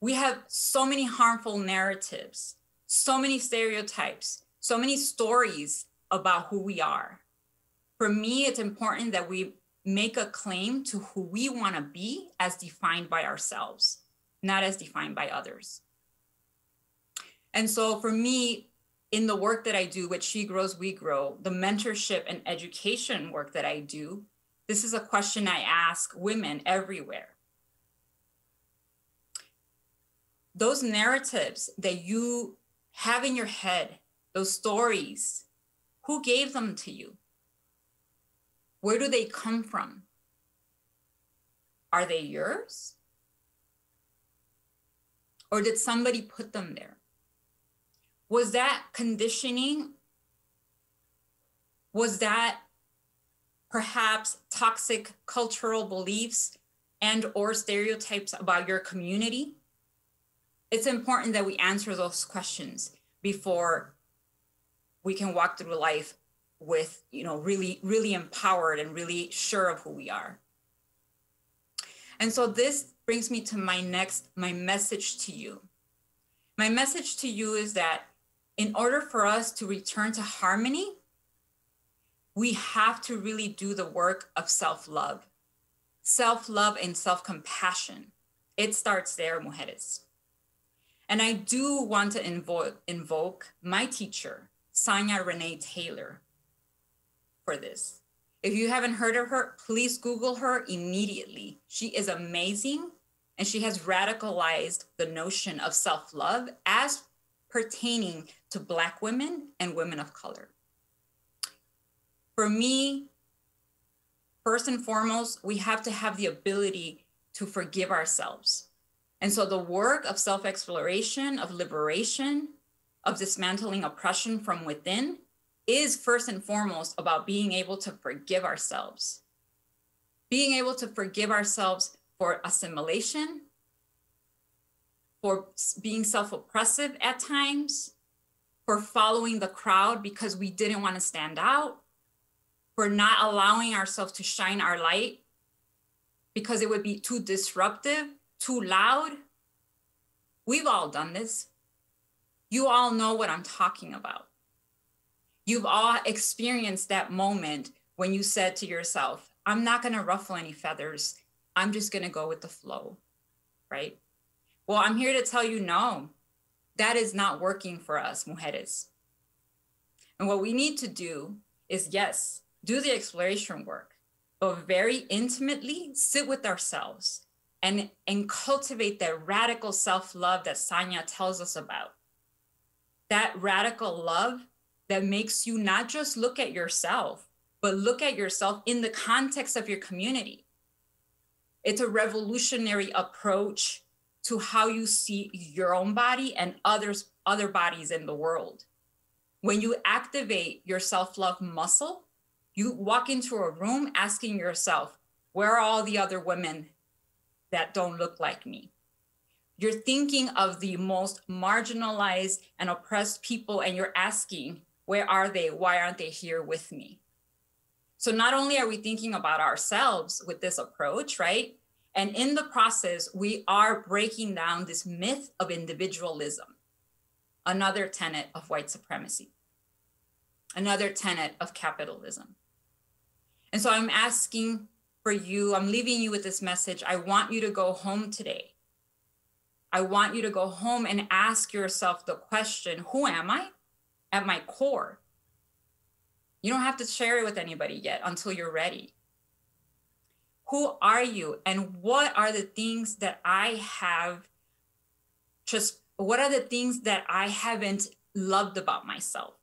We have so many harmful narratives so many stereotypes, so many stories about who we are. For me, it's important that we make a claim to who we want to be as defined by ourselves, not as defined by others. And so for me, in the work that I do which She Grows, We Grow, the mentorship and education work that I do, this is a question I ask women everywhere. Those narratives that you have in your head, those stories, who gave them to you? Where do they come from? Are they yours? Or did somebody put them there? Was that conditioning? Was that perhaps toxic cultural beliefs and or stereotypes about your community? It's important that we answer those questions before we can walk through life with, you know, really really empowered and really sure of who we are. And so this brings me to my next my message to you. My message to you is that in order for us to return to harmony, we have to really do the work of self love, self love and self compassion. It starts there, mujeres. And I do want to invoke, invoke my teacher, Sonya Renee Taylor, for this. If you haven't heard of her, please Google her immediately. She is amazing and she has radicalized the notion of self love as pertaining to Black women and women of color. For me, first and foremost, we have to have the ability to forgive ourselves. And so the work of self exploration, of liberation, of dismantling oppression from within is first and foremost about being able to forgive ourselves. Being able to forgive ourselves for assimilation, for being self oppressive at times, for following the crowd because we didn't want to stand out, for not allowing ourselves to shine our light because it would be too disruptive, too loud. We've all done this. You all know what I'm talking about. You've all experienced that moment when you said to yourself, I'm not going to ruffle any feathers. I'm just going to go with the flow, right? Well, I'm here to tell you no, that is not working for us, mujeres. And what we need to do is, yes, do the exploration work, but very intimately sit with ourselves and, and cultivate that radical self love that Sonya tells us about. That radical love that makes you not just look at yourself, but look at yourself in the context of your community. It's a revolutionary approach to how you see your own body and others other bodies in the world. When you activate your self-love muscle, you walk into a room asking yourself, where are all the other women that don't look like me? You're thinking of the most marginalized and oppressed people, and you're asking, where are they? Why aren't they here with me? So, not only are we thinking about ourselves with this approach, right? And in the process, we are breaking down this myth of individualism, another tenet of white supremacy, another tenet of capitalism. And so I'm asking for you, I'm leaving you with this message. I want you to go home today. I want you to go home and ask yourself the question Who am I at my core? You don't have to share it with anybody yet until you're ready who are you? And what are the things that i have just what are the things that i haven't loved about myself?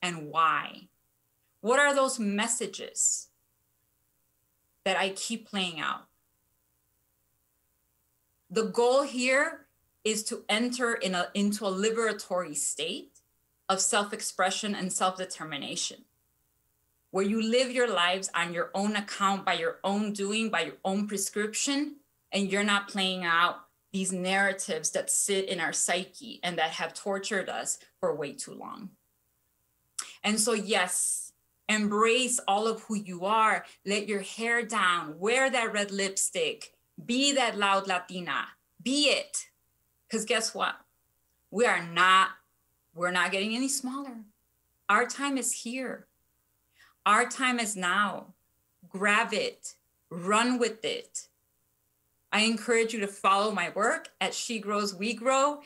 And why? What are those messages that i keep playing out? The goal here is to enter in a, into a liberatory state of self-expression and self-determination where you live your lives on your own account, by your own doing, by your own prescription, and you're not playing out these narratives that sit in our psyche and that have tortured us for way too long. And so, yes, embrace all of who you are. Let your hair down, wear that red lipstick, be that loud Latina, be it. Because guess what? We are not, we're not getting any smaller. Our time is here. Our time is now. Grab it, run with it. I encourage you to follow my work at She Grows, We Grow.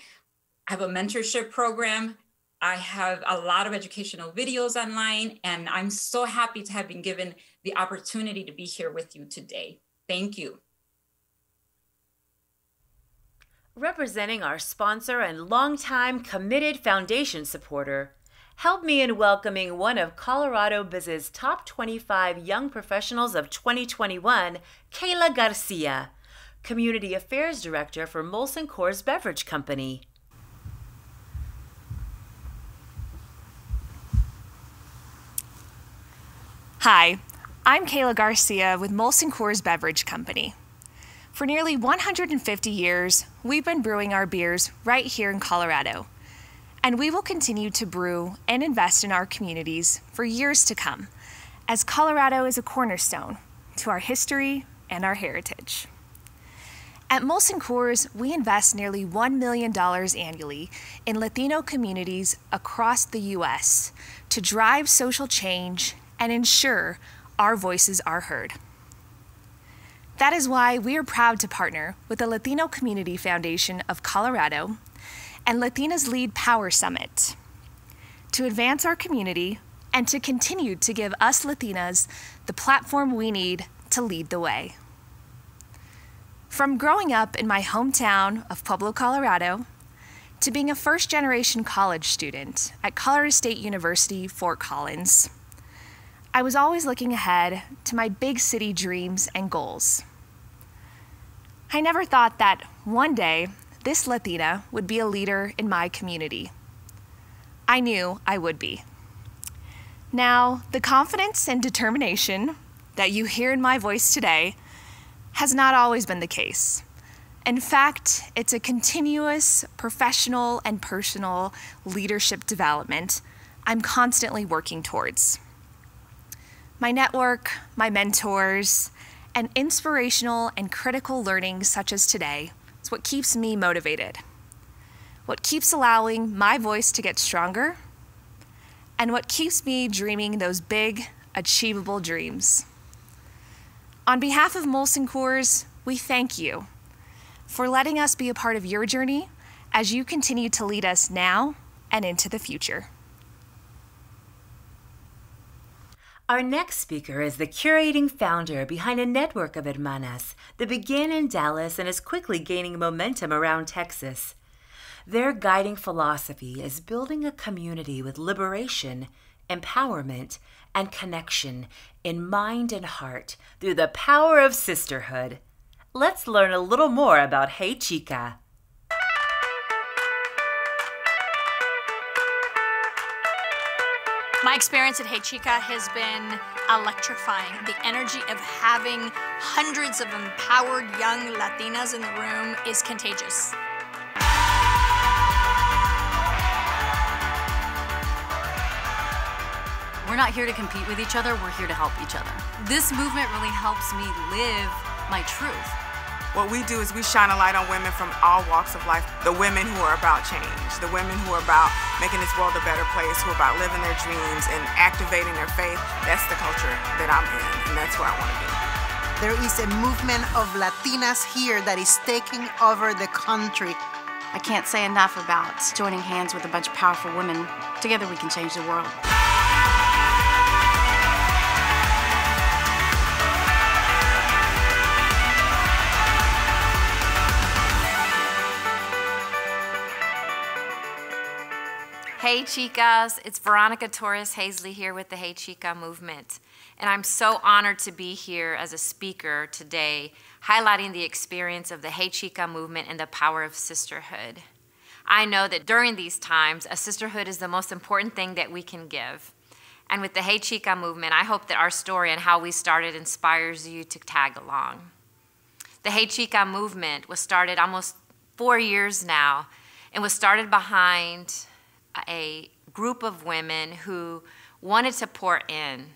I have a mentorship program. I have a lot of educational videos online, and I'm so happy to have been given the opportunity to be here with you today. Thank you. Representing our sponsor and longtime committed foundation supporter, help me in welcoming one of Colorado Biz's top 25 young professionals of 2021, Kayla Garcia, Community Affairs Director for Molson Coors Beverage Company. Hi, I'm Kayla Garcia with Molson Coors Beverage Company. For nearly 150 years, we've been brewing our beers right here in Colorado. And we will continue to brew and invest in our communities for years to come, as Colorado is a cornerstone to our history and our heritage. At Molson Coors, we invest nearly $1 million annually in Latino communities across the U.S. to drive social change and ensure our voices are heard. That is why we are proud to partner with the Latino Community Foundation of Colorado and Latinas Lead Power Summit to advance our community and to continue to give us Latinas the platform we need to lead the way. From growing up in my hometown of Pueblo, Colorado, to being a first generation college student at Colorado State University, Fort Collins, I was always looking ahead to my big city dreams and goals. I never thought that one day this Latina would be a leader in my community. I knew I would be. Now, the confidence and determination that you hear in my voice today has not always been the case. In fact, it's a continuous professional and personal leadership development I'm constantly working towards. My network, my mentors, and inspirational and critical learning such as today is what keeps me motivated, what keeps allowing my voice to get stronger, and what keeps me dreaming those big, achievable dreams. On behalf of Molson Coors, we thank you for letting us be a part of your journey as you continue to lead us now and into the future. Our next speaker is the curating founder behind a network of hermanas that began in Dallas and is quickly gaining momentum around Texas. Their guiding philosophy is building a community with liberation, empowerment, and connection in mind and heart through the power of sisterhood. Let's learn a little more about Hey Chica. My experience at Hey Chica has been electrifying. The energy of having hundreds of empowered young Latinas in the room is contagious. We're not here to compete with each other, we're here to help each other. This movement really helps me live my truth. What we do is we shine a light on women from all walks of life. The women who are about change, the women who are about making this world a better place, who are about living their dreams and activating their faith. That's the culture that I'm in, and that's where I want to be. There is a movement of Latinas here that is taking over the country. I can't say enough about joining hands with a bunch of powerful women. Together we can change the world. Hey Chicas, it's Veronica Torres Hazley here with the Hey Chica movement. And I'm so honored to be here as a speaker today, highlighting the experience of the Hey Chica movement and the power of sisterhood. I know that during these times, a sisterhood is the most important thing that we can give. And with the Hey Chica movement, I hope that our story and how we started inspires you to tag along. The Hey Chica movement was started almost four years now and was started behind a group of women who wanted to pour in.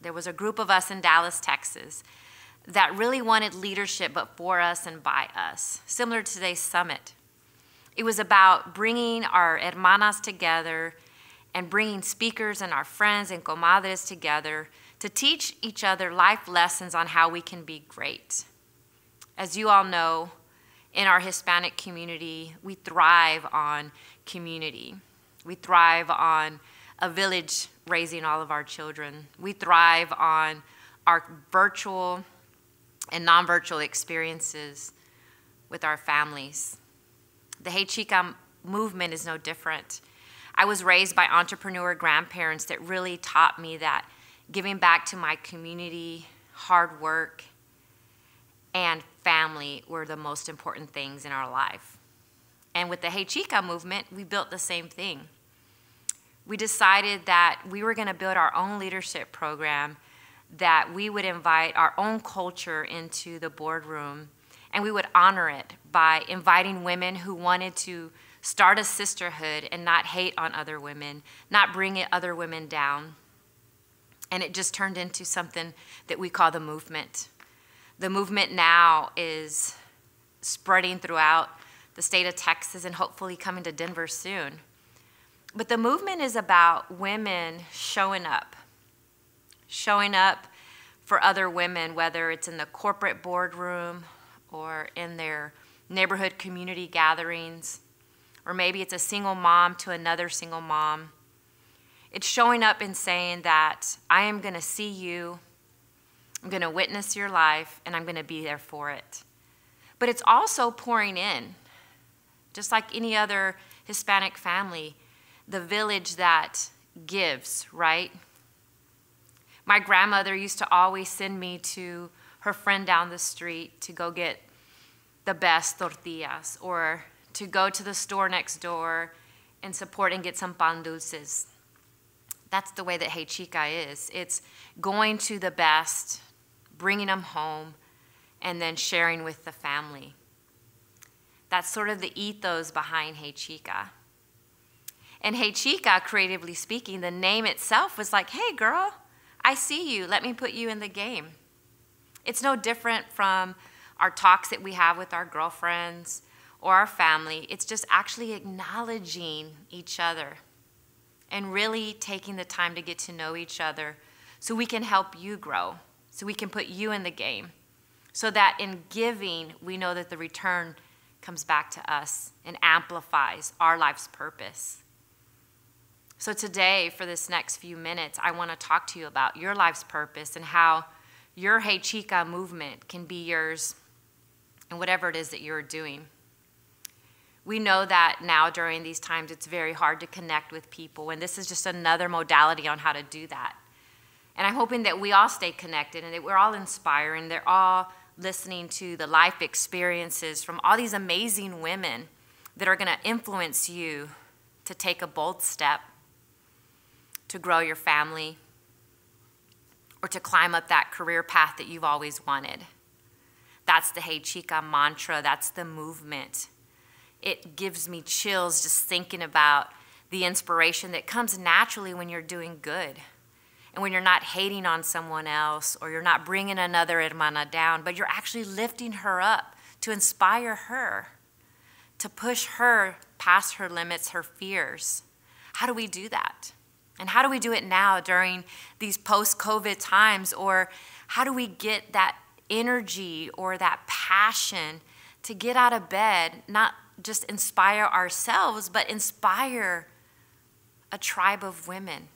There was a group of us in Dallas, Texas, that really wanted leadership, but for us and by us, similar to today's summit. It was about bringing our hermanas together and bringing speakers and our friends and comadres together to teach each other life lessons on how we can be great. As you all know, in our Hispanic community, we thrive on community. We thrive on a village raising all of our children. We thrive on our virtual and non virtual experiences with our families. The Hey Chica movement is no different. I was raised by entrepreneur grandparents that really taught me that giving back to my community, hard work, and family were the most important things in our life. And with the Hey Chica movement, we built the same thing. We decided that we were going to build our own leadership program, that we would invite our own culture into the boardroom, and we would honor it by inviting women who wanted to start a sisterhood and not hate on other women, not bring other women down. And it just turned into something that we call the movement. The movement now is spreading throughout the state of Texas and hopefully coming to Denver soon. But the movement is about women showing up, showing up for other women, whether it's in the corporate boardroom or in their neighborhood community gatherings, or maybe it's a single mom to another single mom. It's showing up and saying that I am going to see you I'm going to witness your life and I'm going to be there for it. But it's also pouring in, just like any other Hispanic family, the village that gives, right? My grandmother used to always send me to her friend down the street to go get the best tortillas or to go to the store next door and support and get some pan dulces. That's the way that Hey Chica is. It's going to the best bringing them home, and then sharing with the family. That's sort of the ethos behind Hey Chica. And Hey Chica, creatively speaking, the name itself was like, hey girl, I see you, let me put you in the game. It's no different from our talks that we have with our girlfriends or our family. It's just actually acknowledging each other and really taking the time to get to know each other so we can help you grow so we can put you in the game. So that in giving, we know that the return comes back to us and amplifies our life's purpose. So, today, for this next few minutes, I want to talk to you about your life's purpose and how your Hey Chica movement can be yours and whatever it is that you're doing. We know that now during these times it's very hard to connect with people, and this is just another modality on how to do that. And I'm hoping that we all stay connected and that we're all inspiring. They're all listening to the life experiences from all these amazing women that are going to influence you to take a bold step, to grow your family, or to climb up that career path that you've always wanted. That's the Hey Chica mantra, that's the movement. It gives me chills just thinking about the inspiration that comes naturally when you're doing good and when you're not hating on someone else or you're not bringing another hermana down, but you're actually lifting her up to inspire her, to push her past her limits, her fears. How do we do that? And how do we do it now during these post COVID times? Or how do we get that energy or that passion to get out of bed, not just inspire ourselves, but inspire a tribe of women?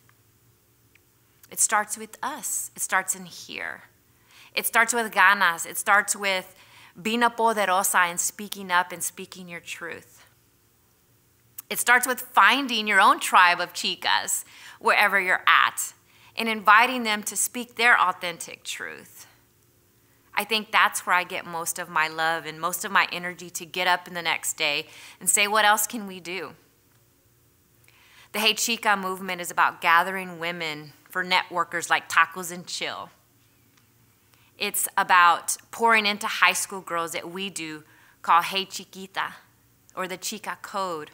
It starts with us, it starts in here. It starts with ganas, it starts with being a poderosa and speaking up and speaking your truth. It starts with finding your own tribe of chicas wherever you're at and inviting them to speak their authentic truth. I think that's where I get most of my love and most of my energy to get up in the next day and say, what else can we do? The Hey Chica movement is about gathering women for networkers like Tacos and Chill. It's about pouring into high school girls that we do call Hey Chiquita or the Chica Code,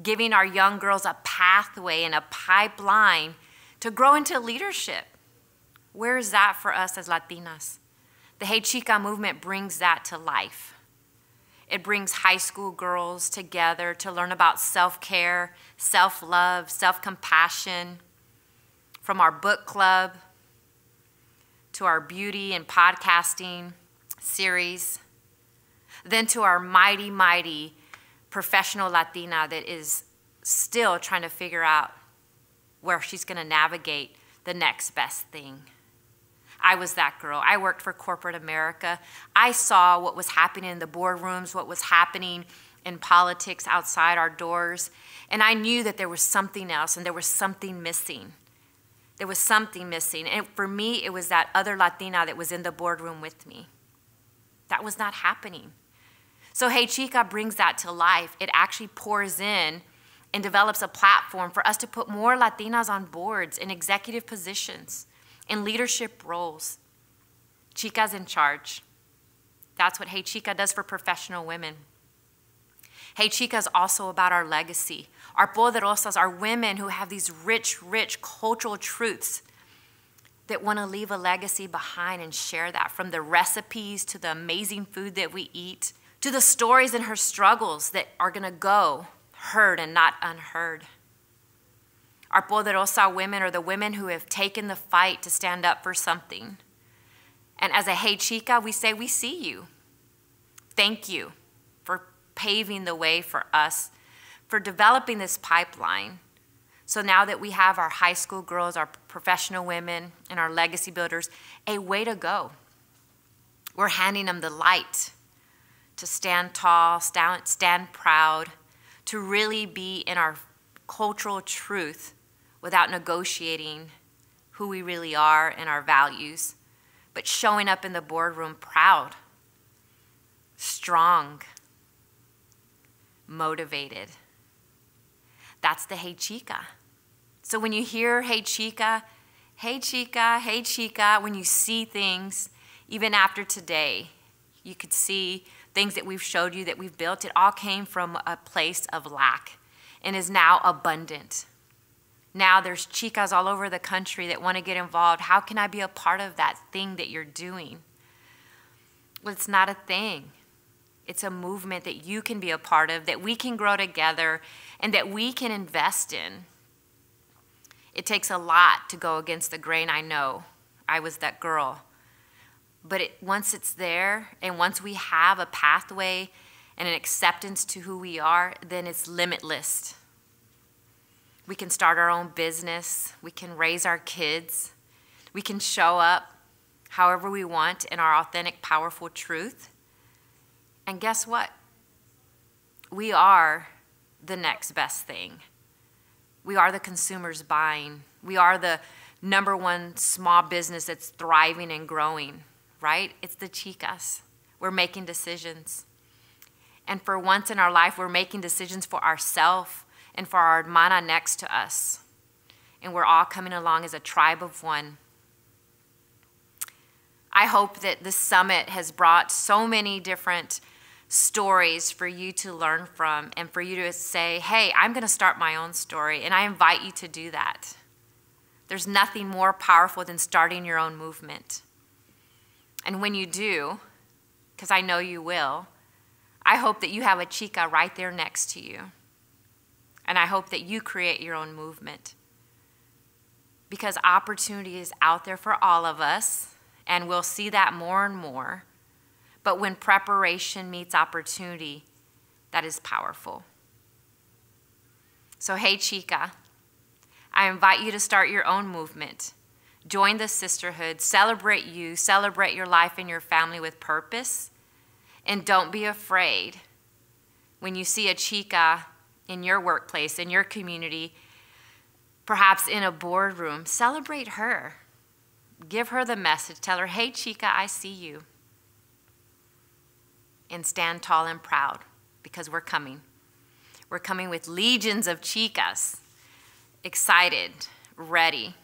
giving our young girls a pathway and a pipeline to grow into leadership. Where is that for us as Latinas? The Hey Chica movement brings that to life. It brings high school girls together to learn about self care, self love, self compassion, from our book club to our beauty and podcasting series. then to our mighty, mighty professional Latina that is still trying to figure out where she's going to navigate the next best thing. I was that girl. I worked for corporate America. I saw what was happening in the boardrooms, what was happening in politics outside our doors, and I knew that there was something else and there was something missing. There was something missing. And for me, it was that other Latina that was in the boardroom with me. That was not happening. So Hey Chica brings that to life. It actually pours in and develops a platform for us to put more Latinas on boards in executive positions, in leadership roles. Chica's in charge. That's what Hey Chica does for professional women. Hey Chica is also about our legacy. Our poderosas are women who have these rich, rich cultural truths that want to leave a legacy behind and share that from the recipes to the amazing food that we eat to the stories and her struggles that are going to go heard and not unheard. Our poderosa women are the women who have taken the fight to stand up for something. And as a Hey Chica, we say, We see you. Thank you for paving the way for us for developing this pipeline. So now that we have our high school girls, our professional women, and our legacy builders, a way to go. We're handing them the light to stand tall, stand, stand proud, to really be in our cultural truth without negotiating who we really are and our values, but showing up in the boardroom proud, strong, motivated. That's the Hey Chica. So when you hear Hey Chica, Hey Chica, Hey Chica, when you see things, even after today, you could see things that we've showed you that we've built. It all came from a place of lack and is now abundant. Now there's chicas all over the country that want to get involved. How can I be a part of that thing that you're doing? Well, it's not a thing. It's a movement that you can be a part of, that we can grow together, and that we can invest in. It takes a lot to go against the grain, I know. I was that girl. But it, once it's there, and once we have a pathway and an acceptance to who we are, then it's limitless. We can start our own business, we can raise our kids, we can show up however we want in our authentic, powerful truth. And guess what? We are the next best thing. We are the consumers buying. We are the number one small business that's thriving and growing, right? It's the chicas. We're making decisions. And for once in our life, we're making decisions for ourselves and for our hermana next to us. And we're all coming along as a tribe of one. I hope that this summit has brought so many different stories for you to learn from and for you to say, hey, I'm going to start my own story. And I invite you to do that. There's nothing more powerful than starting your own movement. And when you do, because I know you will, I hope that you have a chica right there next to you. And I hope that you create your own movement. Because opportunity is out there for all of us, and we'll see that more and more. But when preparation meets opportunity, that is powerful. So, hey, Chica, I invite you to start your own movement. Join the sisterhood, celebrate you, celebrate your life and your family with purpose. And don't be afraid when you see a chica in your workplace, in your community, perhaps in a boardroom, celebrate her. Give her the message. Tell her, hey, chica, I see you and stand tall and proud because we're coming. We're coming with legions of chicas, excited, ready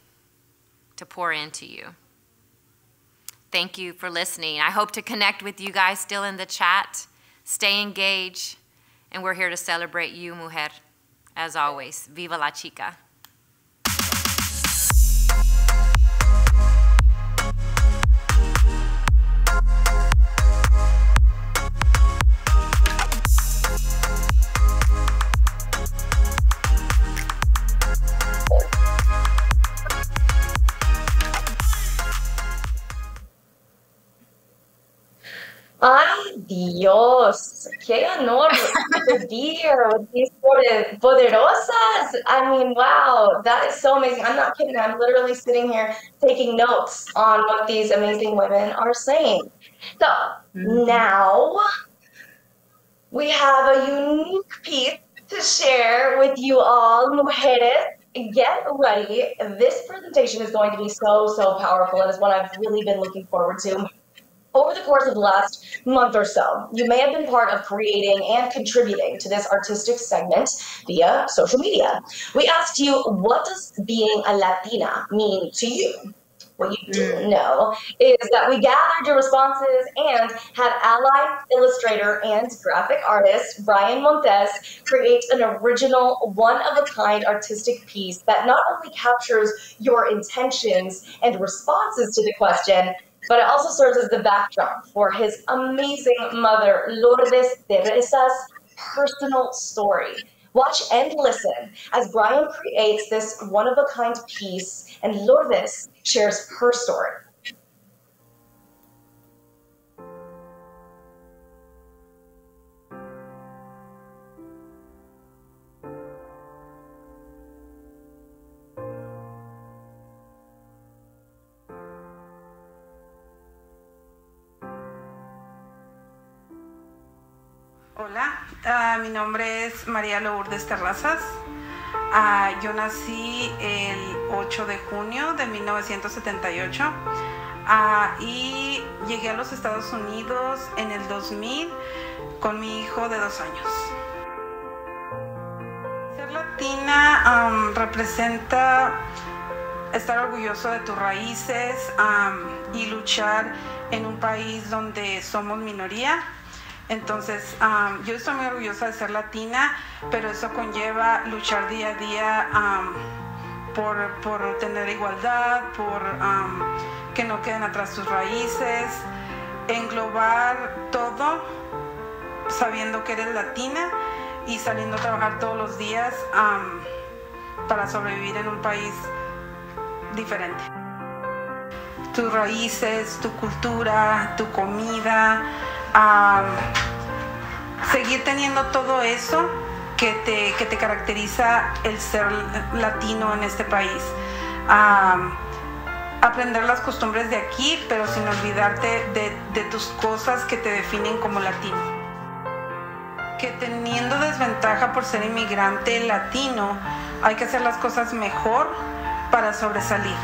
to pour into you. Thank you for listening. I hope to connect with you guys still in the chat. Stay engaged, and we're here to celebrate you, mujer. As always, viva la chica. Ay, Dios, qué honor to be here with these poderosas. I mean, wow, that is so amazing. I'm not kidding. I'm literally sitting here taking notes on what these amazing women are saying. So mm-hmm. now we have a unique piece to share with you all, mujeres. Get ready. This presentation is going to be so, so powerful. and It is one I've really been looking forward to over the course of the last month or so, you may have been part of creating and contributing to this artistic segment via social media. We asked you, what does being a Latina mean to you? What you do mm. know is that we gathered your responses and had ally illustrator and graphic artist Brian Montes create an original, one of a kind artistic piece that not only captures your intentions and responses to the question, but it also serves as the backdrop for his amazing mother, Lourdes Terrazas' personal story. Watch and listen as Brian creates this one of a kind piece and Lourdes shares her story. Uh, mi nombre es María Lourdes Terrazas. Uh, yo nací el 8 de junio de 1978 uh, y llegué a los Estados Unidos en el 2000 con mi hijo de dos años. Ser latina representa estar orgulloso de tus raíces y luchar en un país donde somos minoría entonces, yo estoy muy orgullosa de ser latina, pero eso conlleva luchar día a día por, tener igualdad, por que no queden atrás tus raíces, englobar todo sabiendo que eres latina y saliendo a trabajar todos los días para sobrevivir en un país diferente. Tus raíces, tu cultura, tu comida, seguir teniendo todo eso que te, que te caracteriza el ser latino en este país. aprender las costumbres de aquí, pero sin olvidarte de tus cosas que te definen como latino. Que teniendo desventaja por ser inmigrante latino, hay que hacer las cosas mejor para sobresalir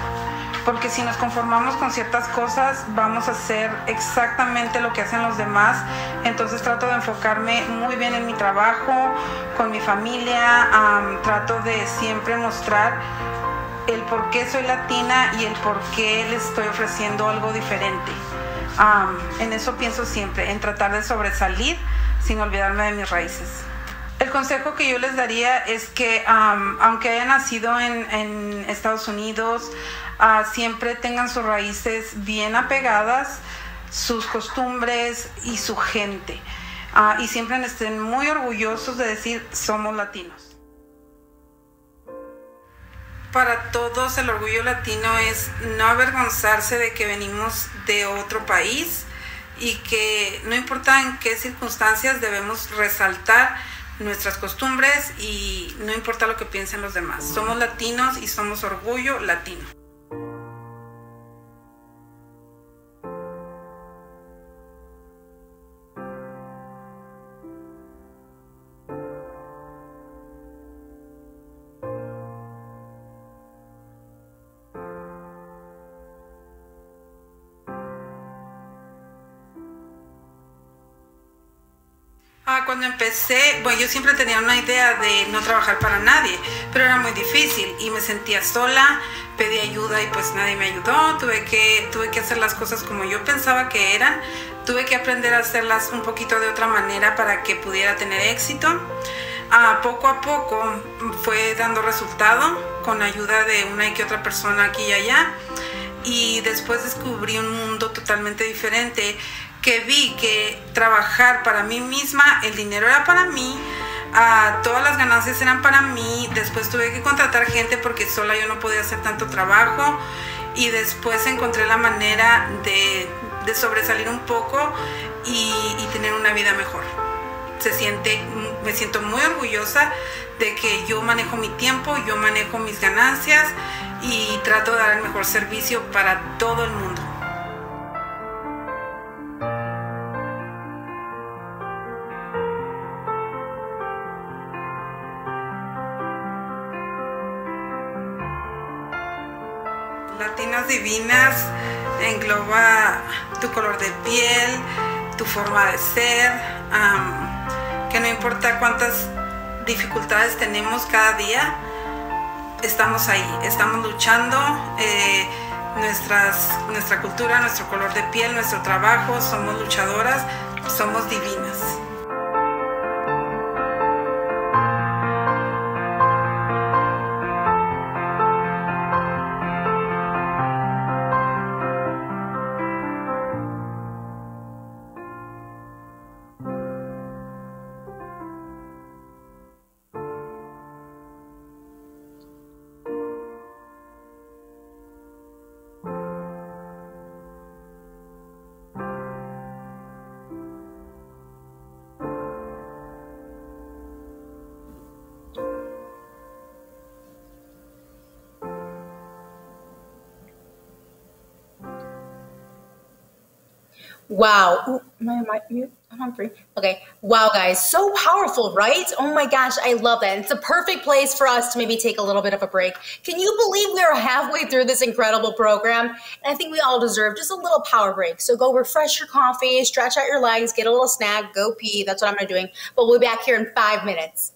porque si nos conformamos con ciertas cosas vamos a hacer exactamente lo que hacen los demás. Entonces trato de enfocarme muy bien en mi trabajo, con mi familia, trato de siempre mostrar el por qué soy latina y el por qué les estoy ofreciendo algo diferente. en eso pienso siempre, en tratar de sobresalir sin olvidarme de mis raíces. El consejo que yo les daría es que aunque haya nacido en, Estados Unidos, uh, siempre tengan sus raíces bien apegadas, sus costumbres y su gente. Uh, y siempre estén muy orgullosos de decir somos latinos. Para todos el orgullo latino es no avergonzarse de que venimos de otro país y que no importa en qué circunstancias debemos resaltar nuestras costumbres y no importa lo que piensen los demás. Somos latinos y somos orgullo latino. Bueno, yo siempre tenía una idea de no trabajar para nadie, pero era muy difícil y me sentía sola, pedí ayuda y pues nadie me ayudó, tuve que, tuve que hacer las cosas como yo pensaba que eran, tuve que aprender a hacerlas un poquito de otra manera para que pudiera tener éxito. Ah, poco a poco fue dando resultado con ayuda de una y que otra persona aquí y allá y después descubrí un mundo totalmente diferente que vi que trabajar para mí misma, el dinero era para mí, uh, todas las ganancias eran para mí, después tuve que contratar gente porque sola yo no podía hacer tanto trabajo y después encontré la manera de de sobresalir un poco y, y tener una vida mejor. Se siente, me siento muy orgullosa de que yo manejo mi tiempo, yo manejo mis ganancias y trato de dar el mejor servicio para todo el mundo. Latinas Divinas engloba tu color de piel, tu forma de ser, que no importa cuántas dificultades tenemos cada día, estamos ahí, estamos luchando. eh, nuestras, nuestra cultura, nuestro color de piel, nuestro trabajo, somos luchadoras, somos divinas. Wow. I mute? I'm on. Okay. Wow, guys. So powerful, right? Oh my gosh. I love that. It's a perfect place for us to maybe take a little bit of a break. Can you believe we are halfway through this incredible program? And I think we all deserve just a little power break. So go refresh your coffee, stretch out your legs, get a little snack, go pee. That's what I'm doing. But we'll be back here in five minutes.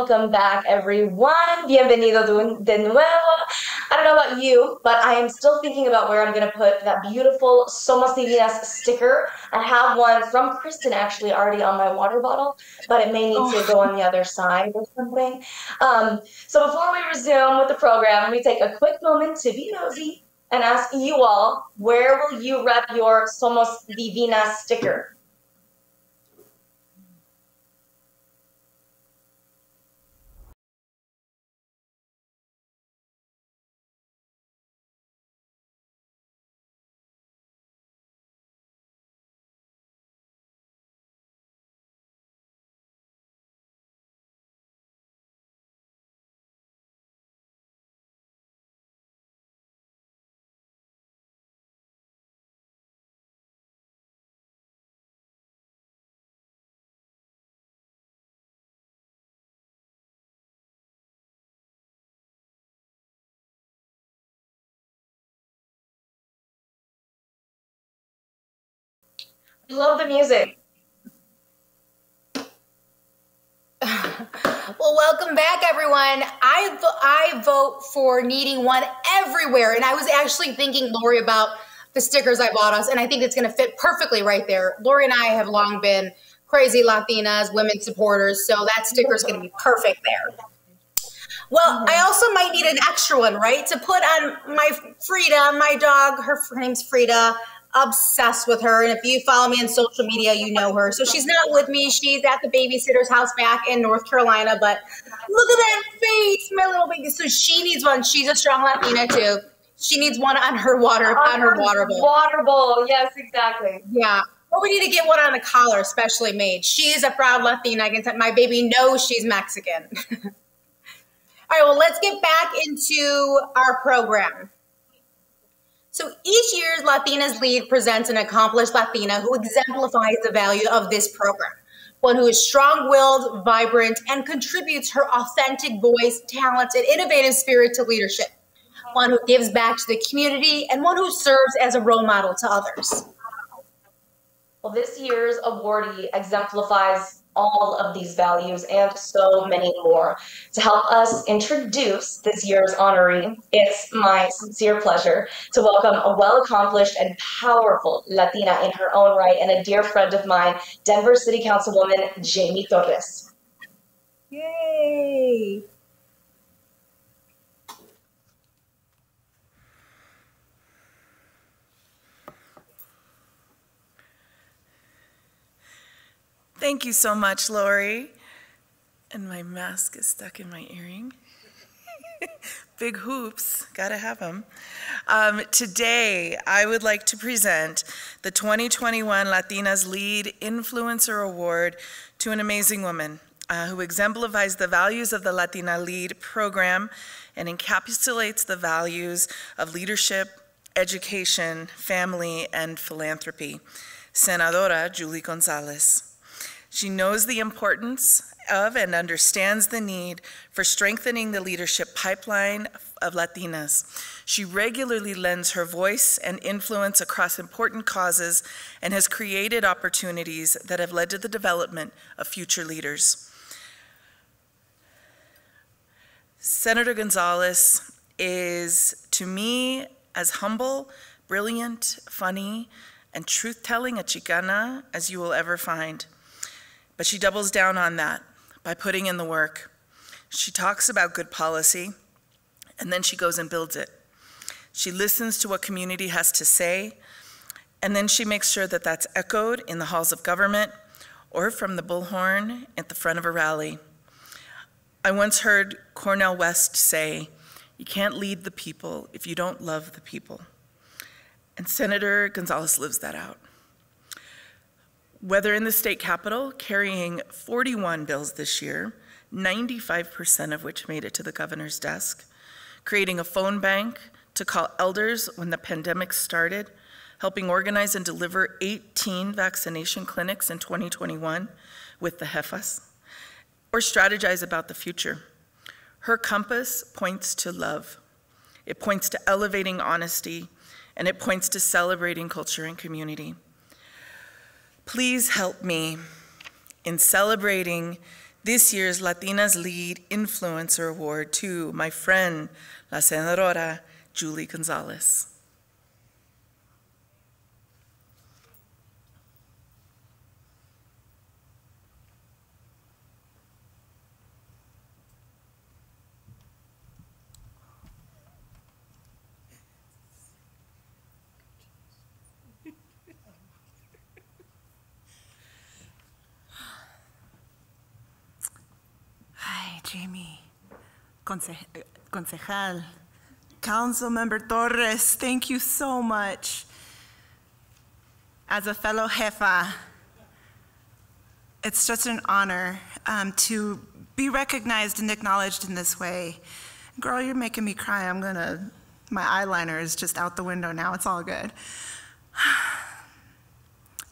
Welcome back, everyone. Bienvenido de nuevo. I don't know about you, but I am still thinking about where I'm going to put that beautiful Somos Divinas sticker. I have one from Kristen actually already on my water bottle, but it may need oh. to go on the other side or something. Um, so before we resume with the program, let me take a quick moment to be nosy and ask you all, where will you rep your Somos Divinas sticker? Love the music. well, welcome back, everyone. I I vote for needing one everywhere, and I was actually thinking, Lori, about the stickers I bought us, and I think it's going to fit perfectly right there. Lori and I have long been crazy Latinas, women supporters, so that sticker is going to be perfect there. Well, I also might need an extra one, right? To put on my Frida, my dog. Her name's Frida obsessed with her. And if you follow me on social media, you know her. So she's not with me. She's at the babysitter's house back in North Carolina. But look at that face, my little baby. So she needs one. She's a strong Latina too. She needs one on her water, on, on her, her water bowl. Water bowl, yes, exactly. Yeah. But we need to get one on the collar, specially made. She is a proud Latina. I can tell my baby knows she's Mexican. All right, well, let's get back into our program. So each year's Latinas Lead presents an accomplished Latina who exemplifies the value of this program. One who is strong willed, vibrant, and contributes her authentic voice, talent, and innovative spirit to leadership. One who gives back to the community and one who serves as a role model to others. Well, this year's awardee exemplifies all of these values and so many more. To help us introduce this year's honoree, it's my sincere pleasure to welcome a well accomplished and powerful Latina in her own right and a dear friend of mine, Denver City Councilwoman Jamie Torres. Yay! Thank you so much, Lori. And my mask is stuck in my earring. Big hoops, gotta have them. Um, today, I would like to present the 2021 Latinas Lead Influencer Award to an amazing woman uh, who exemplifies the values of the Latina Lead program and encapsulates the values of leadership, education, family, and philanthropy. Senadora Julie Gonzales. She knows the importance of and understands the need for strengthening the leadership pipeline of Latinas. She regularly lends her voice and influence across important causes and has created opportunities that have led to the development of future leaders. Senator Gonzales is, to me, as humble, brilliant, funny, and truth-telling a Chicana as you will ever find. But she doubles down on that by putting in the work. She talks about good policy, and then she goes and builds it. She listens to what community has to say, and then she makes sure that that's echoed in the halls of government or from the bullhorn at the front of a rally. I once heard Cornel West say, you can't lead the people if you don't love the people. And Senator Gonzales lives that out whether in the state capitol, carrying 41 bills this year, 95% of which made it to the governor's desk, creating a phone bank to call elders when the pandemic started, helping organize and deliver 18 vaccination clinics in 2021 with the Jefas, or strategize about the future. Her compass points to love. It points to elevating honesty, and it points to celebrating culture and community. Please help me in celebrating this year's Latinas Lead Influencer Award to my friend, La Senadora Julie Gonzales. Hi, Jamie. Conce- concejal. Councilmember Torres, thank you so much. As a fellow jefa, it's just an honor um, to be recognized and acknowledged in this way. Girl, you're making me cry. I'm gonna, my eyeliner is just out the window now. It's all good.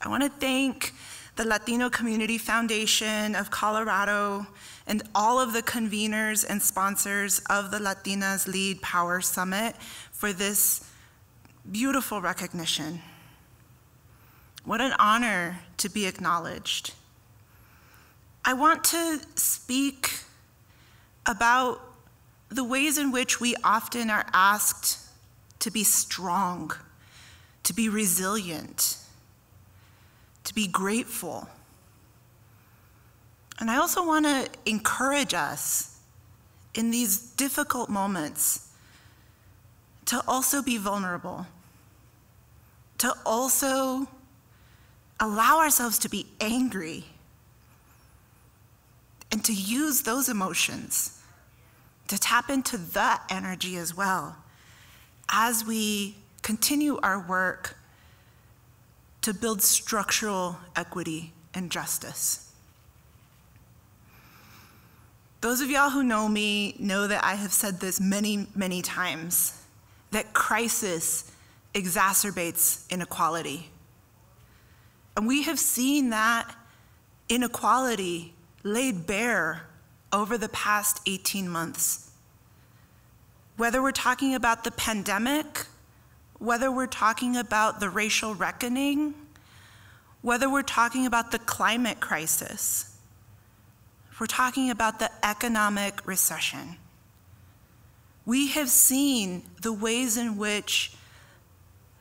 I wanna thank the Latino Community Foundation of Colorado and all of the conveners and sponsors of the Latinas Lead Power Summit for this beautiful recognition. What an honor to be acknowledged. I want to speak about the ways in which we often are asked to be strong, to be resilient, to be grateful. And I also want to encourage us in these difficult moments to also be vulnerable, to also allow ourselves to be angry, and to use those emotions to tap into that energy as well as we continue our work to build structural equity and justice. Those of y'all who know me know that I have said this many, many times that crisis exacerbates inequality. And we have seen that inequality laid bare over the past 18 months. Whether we're talking about the pandemic, whether we're talking about the racial reckoning, whether we're talking about the climate crisis, we're talking about the economic recession. We have seen the ways in which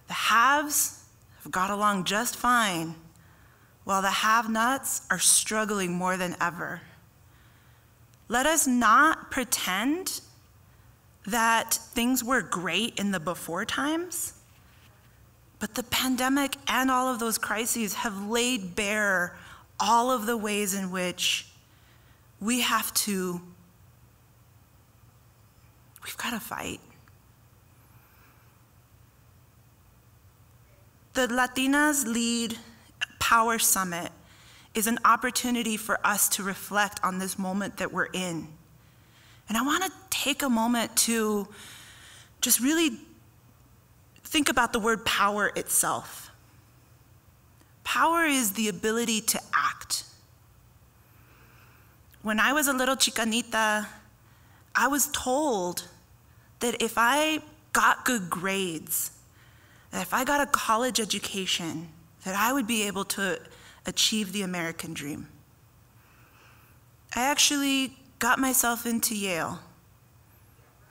the haves have got along just fine, while the have nots are struggling more than ever. Let us not pretend that things were great in the before times, but the pandemic and all of those crises have laid bare all of the ways in which we have to, we've got to fight. The Latinas Lead Power Summit is an opportunity for us to reflect on this moment that we're in. And I want to take a moment to just really think about the word power itself. Power is the ability to act. When I was a little chicanita, I was told that if I got good grades, that if I got a college education, that I would be able to achieve the American dream. I actually got myself into Yale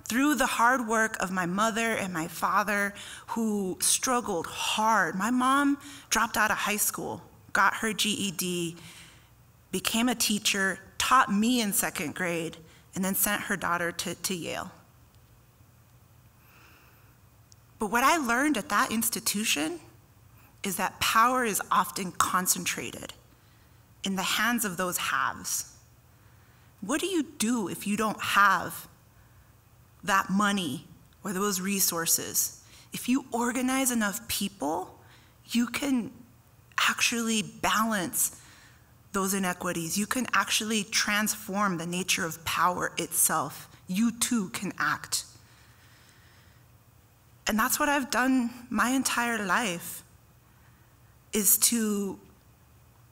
through the hard work of my mother and my father who struggled hard. My mom dropped out of high school, got her GED, became a teacher, taught me in second grade, and then sent her daughter to, to Yale. But what I learned at that institution is that power is often concentrated in the hands of those haves. What do you do if you don't have that money or those resources? If you organize enough people, you can actually balance those inequities. You can actually transform the nature of power itself. You too can act. And that's what I've done my entire life is to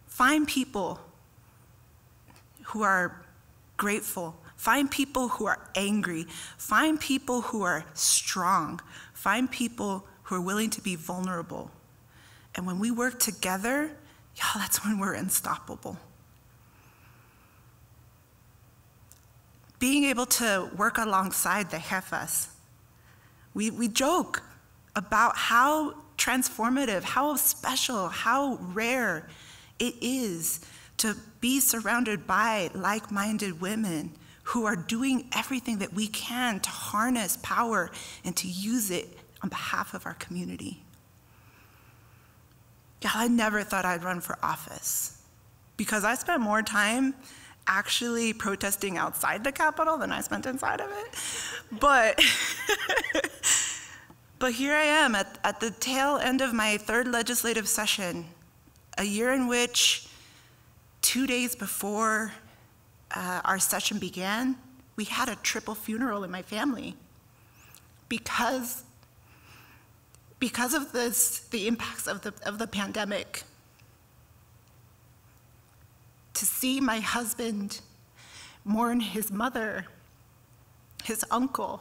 find people who are grateful, find people who are angry, find people who are strong, find people who are willing to be vulnerable. And when we work together, y'all, that's when we're unstoppable. being able to work alongside the jefas. We, we joke about how transformative, how special, how rare it is to be surrounded by like minded women who are doing everything that we can to harness power and to use it on behalf of our community. Yeah, I never thought I'd run for office because I spent more time actually protesting outside the Capitol than I spent inside of it. But, but here I am at, at the tail end of my third legislative session, a year in which two days before uh, our session began, we had a triple funeral in my family because, because of this, the impacts of the, of the pandemic. To see my husband mourn his mother, his uncle,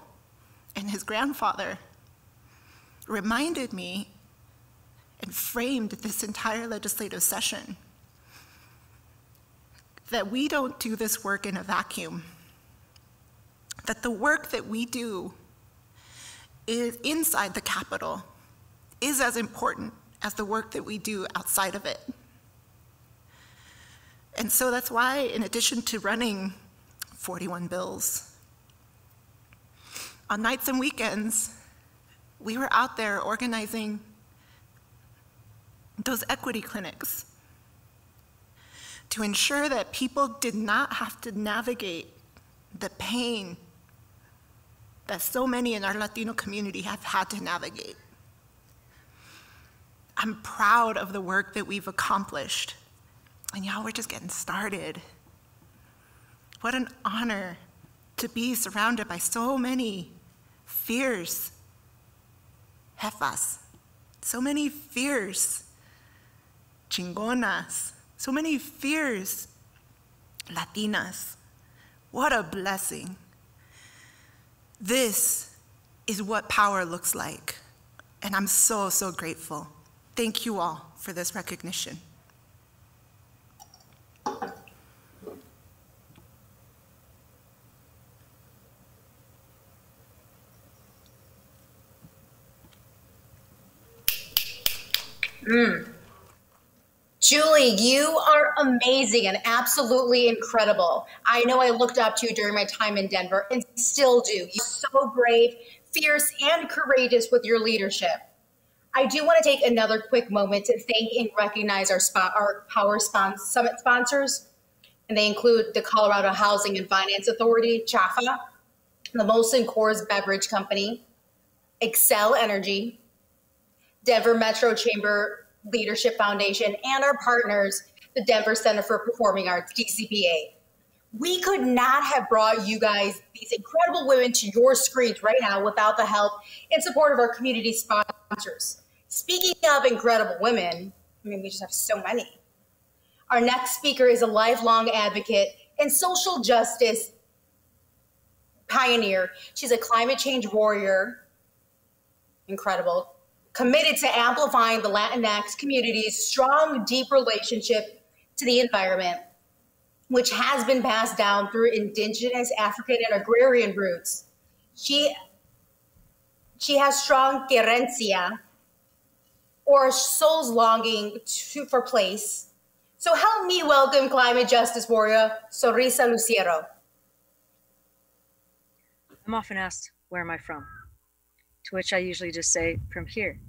and his grandfather reminded me and framed this entire legislative session that we don't do this work in a vacuum, that the work that we do is inside the Capitol is as important as the work that we do outside of it. And so that's why, in addition to running 41 bills, on nights and weekends, we were out there organizing those equity clinics to ensure that people did not have to navigate the pain that so many in our Latino community have had to navigate. I'm proud of the work that we've accomplished. And y'all, we're just getting started. What an honor to be surrounded by so many fierce jefas, so many fierce chingonas, so many fierce Latinas. What a blessing. This is what power looks like. And I'm so, so grateful. Thank you all for this recognition. Mm. Julie, you are amazing and absolutely incredible. I know I looked up to you during my time in Denver and still do. You're so brave, fierce, and courageous with your leadership. I do want to take another quick moment to thank and recognize our, spot, our Power Spon- Summit sponsors, and they include the Colorado Housing and Finance Authority, CHFA, the Molson Coors Beverage Company, Xcel Energy, Denver Metro Chamber Leadership Foundation, and our partners, the Denver Center for Performing Arts, DCPA. We could not have brought you guys, these incredible women, to your screens right now without the help and support of our community sponsors. Speaking of incredible women, I mean, we just have so many. Our next speaker is a lifelong advocate and social justice pioneer. She's a climate change warrior. Incredible committed to amplifying the Latinx community's strong, deep relationship to the environment, which has been passed down through indigenous, African, and agrarian roots. She, she has strong querencia, or soul's longing to, for place. So help me welcome climate justice warrior, Sorisa Luciero. I'm often asked, where am I from? to which I usually just say, from here.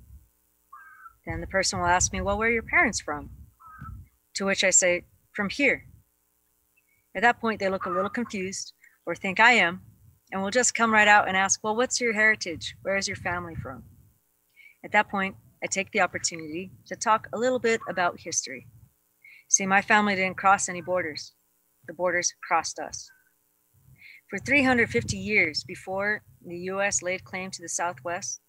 Then the person will ask me, well, where are your parents from? To which I say, from here. At that point, they look a little confused or think I am, and will just come right out and ask, well, what's your heritage? Where is your family from? At that point, I take the opportunity to talk a little bit about history. See, my family didn't cross any borders. The borders crossed us. For 350 years before the US laid claim to the Southwest,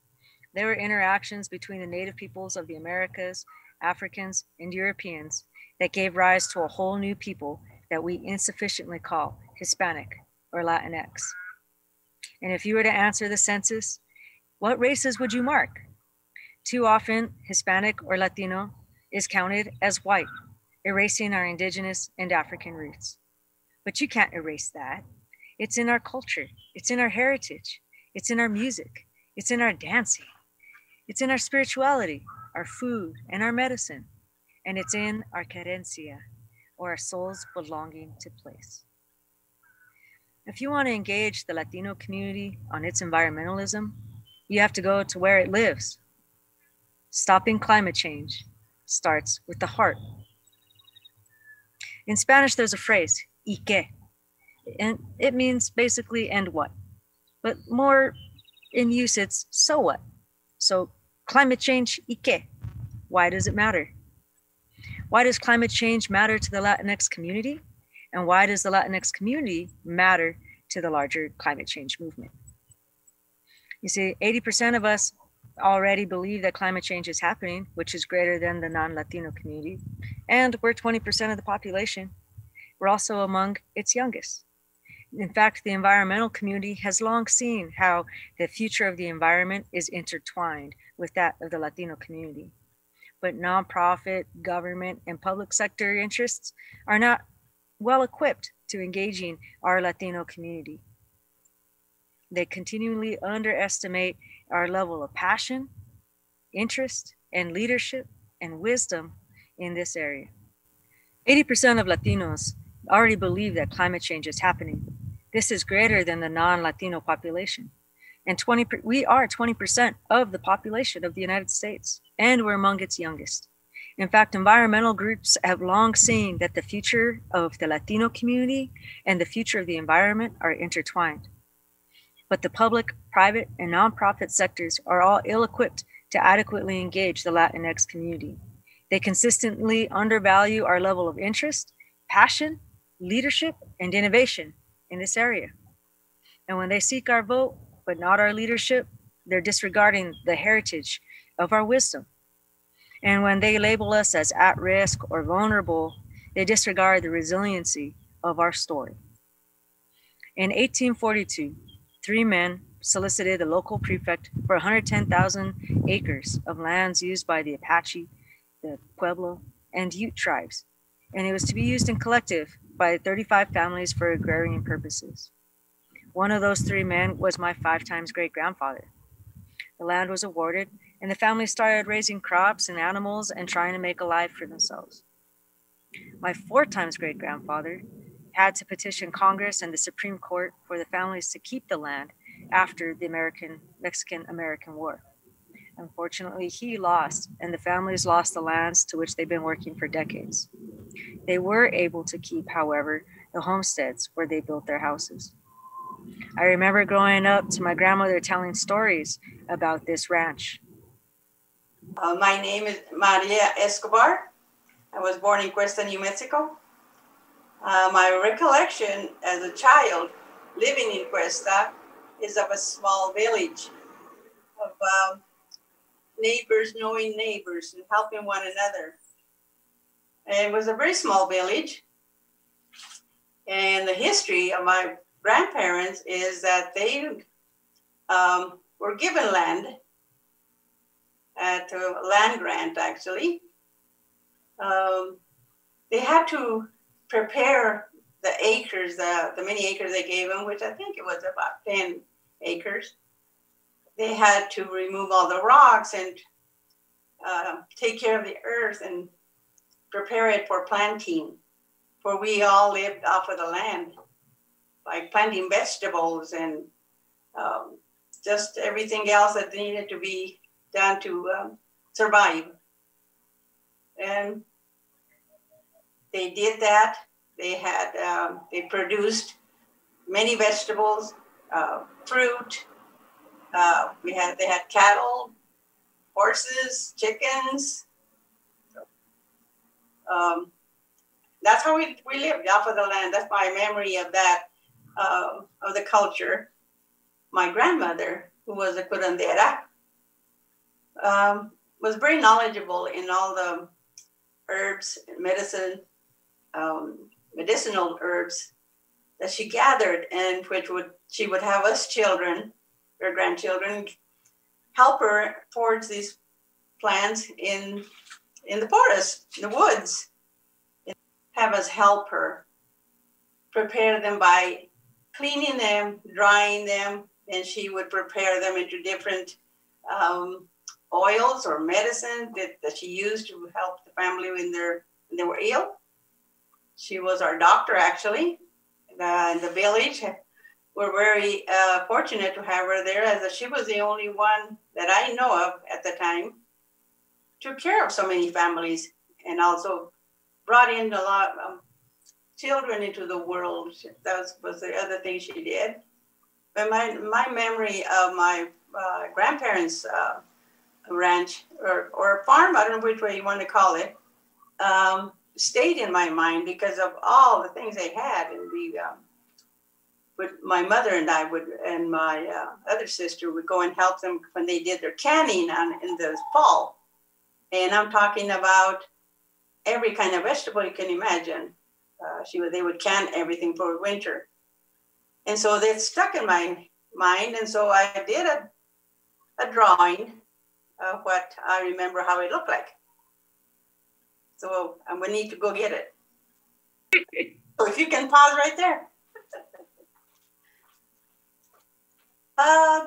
there were interactions between the native peoples of the Americas, Africans, and Europeans that gave rise to a whole new people that we insufficiently call Hispanic or Latinx. And if you were to answer the census, what races would you mark? Too often, Hispanic or Latino is counted as white, erasing our indigenous and African roots. But you can't erase that. It's in our culture, it's in our heritage, it's in our music, it's in our dancing, it's in our spirituality, our food, and our medicine, and it's in our querencia, or our soul's belonging to place. If you want to engage the Latino community on its environmentalism, you have to go to where it lives. Stopping climate change starts with the heart. In Spanish, there's a phrase, y qué, and it means basically and what. But more in use, it's so what. So climate change, y qué? Why does it matter? Why does climate change matter to the Latinx community? And why does the Latinx community matter to the larger climate change movement? You see, 80% of us already believe that climate change is happening, which is greater than the non Latino community. And we're 20% of the population. We're also among its youngest. In fact, the environmental community has long seen how the future of the environment is intertwined with that of the Latino community. But nonprofit, government, and public sector interests are not well equipped to engaging our Latino community. They continually underestimate our level of passion, interest, and leadership and wisdom in this area. 80% of Latinos already believe that climate change is happening. This is greater than the non Latino population. And 20, we are 20% of the population of the United States, and we're among its youngest. In fact, environmental groups have long seen that the future of the Latino community and the future of the environment are intertwined. But the public, private, and nonprofit sectors are all ill equipped to adequately engage the Latinx community. They consistently undervalue our level of interest, passion, leadership, and innovation in this area. And when they seek our vote, but not our leadership, they're disregarding the heritage of our wisdom. And when they label us as at risk or vulnerable, they disregard the resiliency of our story. In 1842, three men solicited the local prefect for 110,000 acres of lands used by the Apache, the Pueblo, and Ute tribes, and it was to be used in collective by 35 families for agrarian purposes. One of those three men was my five times great grandfather. The land was awarded, and the family started raising crops and animals and trying to make a life for themselves. My four times great grandfather had to petition Congress and the Supreme Court for the families to keep the land after the American Mexican American War. Unfortunately, he lost, and the families lost the lands to which they've been working for decades. They were able to keep, however, the homesteads where they built their houses. I remember growing up to my grandmother telling stories about this ranch. Uh, my name is Maria Escobar. I was born in Cuesta, New Mexico. Uh, my recollection as a child living in Cuesta is of a small village of um, neighbors knowing neighbors and helping one another. And it was a very small village. And the history of my grandparents is that they um, were given land at a land grant, actually. Um, they had to prepare the acres, the, many acres they gave them, which I think it was about 10 acres they had to remove all the rocks and uh, take care of the earth and prepare it for planting. For we all lived off of the land, like planting vegetables and um, just everything else that needed to be done to um, survive. And they did that. They had um, they produced many vegetables, uh, fruit, uh, we had they had cattle, horses, chickens. Um, that's how we, we lived off of the land. That's my memory of that, uh, of the culture. My grandmother, who was a curandera, um, was very knowledgeable in all the herbs, and medicine, um, medicinal herbs that she gathered, and which would she would have us children her grandchildren help her forage these plants in in the forest, in the woods. Have us help her prepare them by cleaning them, drying them, and she would prepare them into different um, oils or medicine that, that she used to help the family when, they're, when they were ill. She was our doctor, actually. Uh, in the village, we're very uh, fortunate to have her there, as she was the only one that I know of at the time took care of so many families and also brought in a lot of children into the world. That was, was the other thing she did. But my, my memory of my uh, grandparents' uh, ranch or, or farm, I don't know which way you want to call it, um, stayed in my mind because of all the things they had. And the um, would, my mother and I would, and my uh, other sister would go and help them when they did their canning on, in the fall. And I'm talking about every kind of vegetable you can imagine. Uh, she would, they would can everything for winter. And so that stuck in my mind. And so I did a, a drawing of what I remember how it looked like. So I'm gonna need to go get it. so if you can pause right there. uh,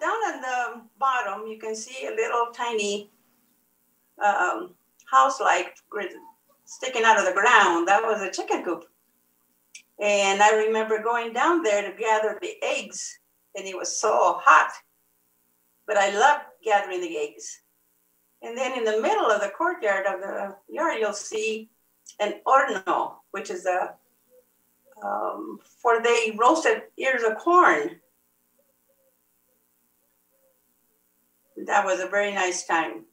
down at the bottom, you can see a little tiny um, house-like sticking out of the ground. That was a chicken coop. And I remember going down there to gather the eggs, and it was so hot. But I loved gathering the eggs. And then in the middle of the courtyard of the yard, you'll see an horno, which is a um, for they roasted ears of corn. That was a very nice time.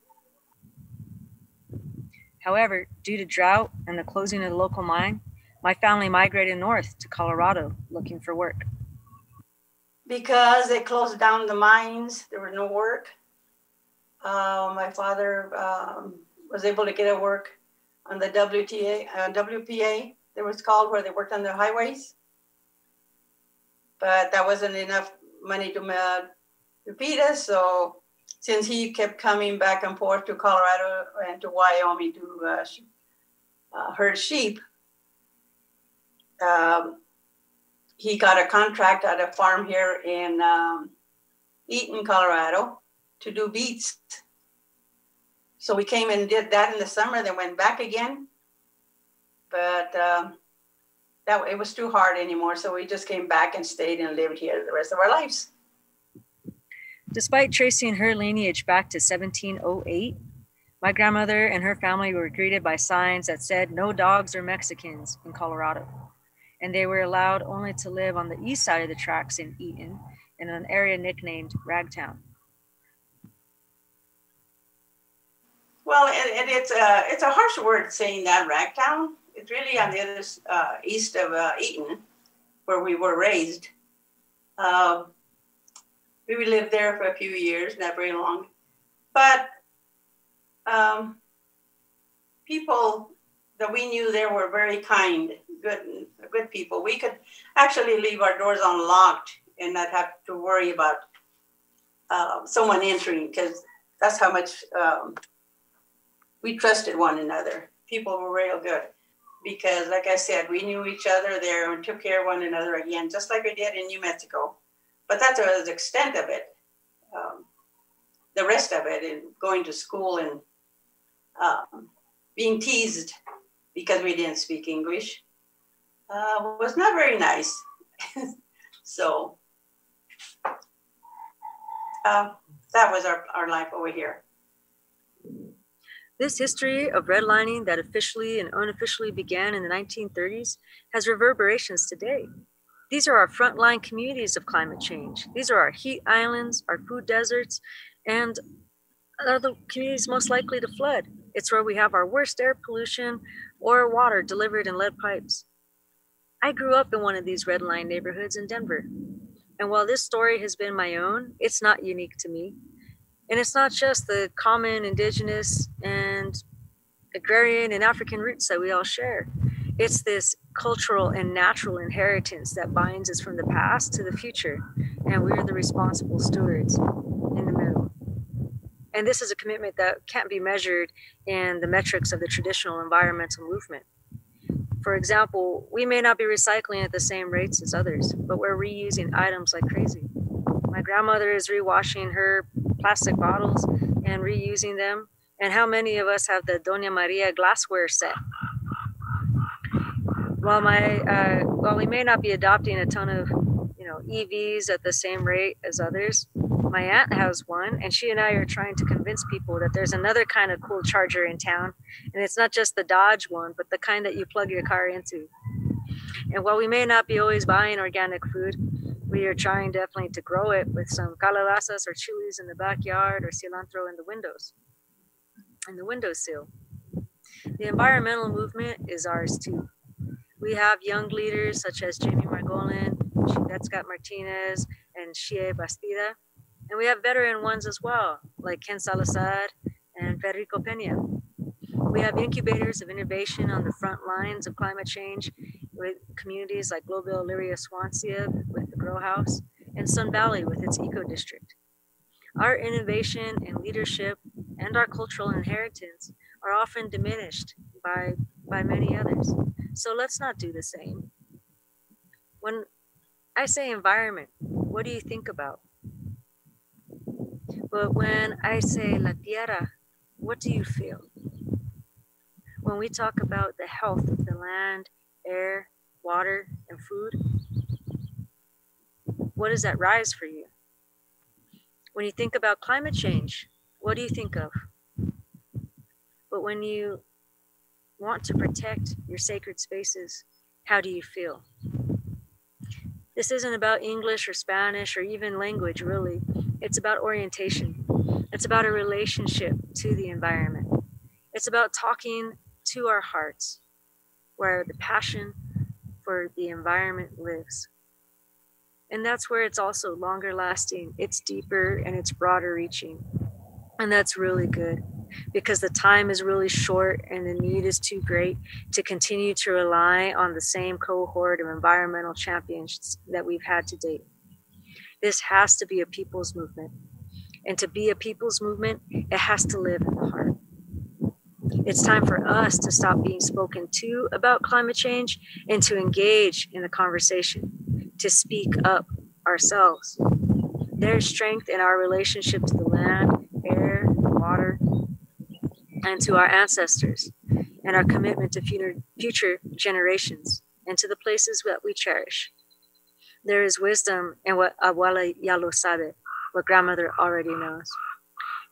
However, due to drought and the closing of the local mine, my family migrated north to Colorado looking for work. Because they closed down the mines, there was no work. Uh, my father um, was able to get a work on the WTA, uh, WPA, it was called, where they worked on the highways. But that wasn't enough money to, uh, feed us, so since he kept coming back and forth to Colorado and to Wyoming to uh, uh, herd sheep, um, he got a contract at a farm here in um, Eaton, Colorado, to do beets. So we came and did that in the summer, then went back again. But um, that it was too hard anymore, so we just came back and stayed and lived here the rest of our lives. Despite tracing her lineage back to 1708, my grandmother and her family were greeted by signs that said no dogs or Mexicans in Colorado. And they were allowed only to live on the east side of the tracks in Eaton in an area nicknamed Ragtown. Well, it, it's, a, it's a harsh word saying that, Ragtown. It's really on the other uh, east of uh, Eaton, where we were raised. Um, we lived there for a few years, not very long. But um, people that we knew there were very kind, good, good people. We could actually leave our doors unlocked and not have to worry about uh, someone entering because that's how much um, we trusted one another. People were real good because, like I said, we knew each other there and took care of one another again, just like we did in New Mexico but that's the extent of it. Um, the rest of it, and going to school and um, being teased because we didn't speak English, uh, was not very nice. so uh, that was our, our life over here. This history of redlining that officially and unofficially began in the 1930s has reverberations today. These are our frontline communities of climate change. These are our heat islands, our food deserts, and are the communities most likely to flood. It's where we have our worst air pollution or water delivered in lead pipes. I grew up in one of these red line neighborhoods in Denver. And while this story has been my own, it's not unique to me. And it's not just the common indigenous and agrarian and African roots that we all share. It's this cultural and natural inheritance that binds us from the past to the future, and we are the responsible stewards in the middle. And this is a commitment that can't be measured in the metrics of the traditional environmental movement. For example, we may not be recycling at the same rates as others, but we're reusing items like crazy. My grandmother is rewashing her plastic bottles and reusing them. And how many of us have the Doña Maria glassware set? While my uh, while we may not be adopting a ton of you know EVs at the same rate as others, my aunt has one, and she and I are trying to convince people that there's another kind of cool charger in town, and it's not just the Dodge one, but the kind that you plug your car into. And while we may not be always buying organic food, we are trying definitely to grow it with some calabazas or chilies in the backyard or cilantro in the windows, in the windowsill. The environmental movement is ours too. We have young leaders such as Jamie Margolin, Xiuhtezcatl Martinez, and Xiye Bastida. And we have veteran ones as well, like Ken Salazar and Federico Pena. We have incubators of innovation on the front lines of climate change with communities like Globeville Elyria Swansea with the Grow House and Sun Valley with its eco district. Our innovation and leadership and our cultural inheritance are often diminished by, by many others. So let's not do the same. When I say environment, what do you think about? But when I say la tierra, what do you feel? When we talk about the health of the land, air, water, and food, what does that rise for you? When you think about climate change, what do you think of? But when you want to protect your sacred spaces, how do you feel? This isn't about English or Spanish or even language, really. It's about orientation. It's about a relationship to the environment. It's about talking to our hearts, where the passion for the environment lives. And that's where it's also longer lasting, it's deeper, and it's broader reaching. And that's really good because the time is really short and the need is too great to continue to rely on the same cohort of environmental champions that we've had to date. This has to be a people's movement. And to be a people's movement, it has to live in the heart. It's time for us to stop being spoken to about climate change and to engage in the conversation, to speak up ourselves. There's strength in our relationship to the land, air, water, and to our ancestors, and our commitment to future, generations and to the places that we cherish. There is wisdom in what abuela ya sabe, what grandmother already knows.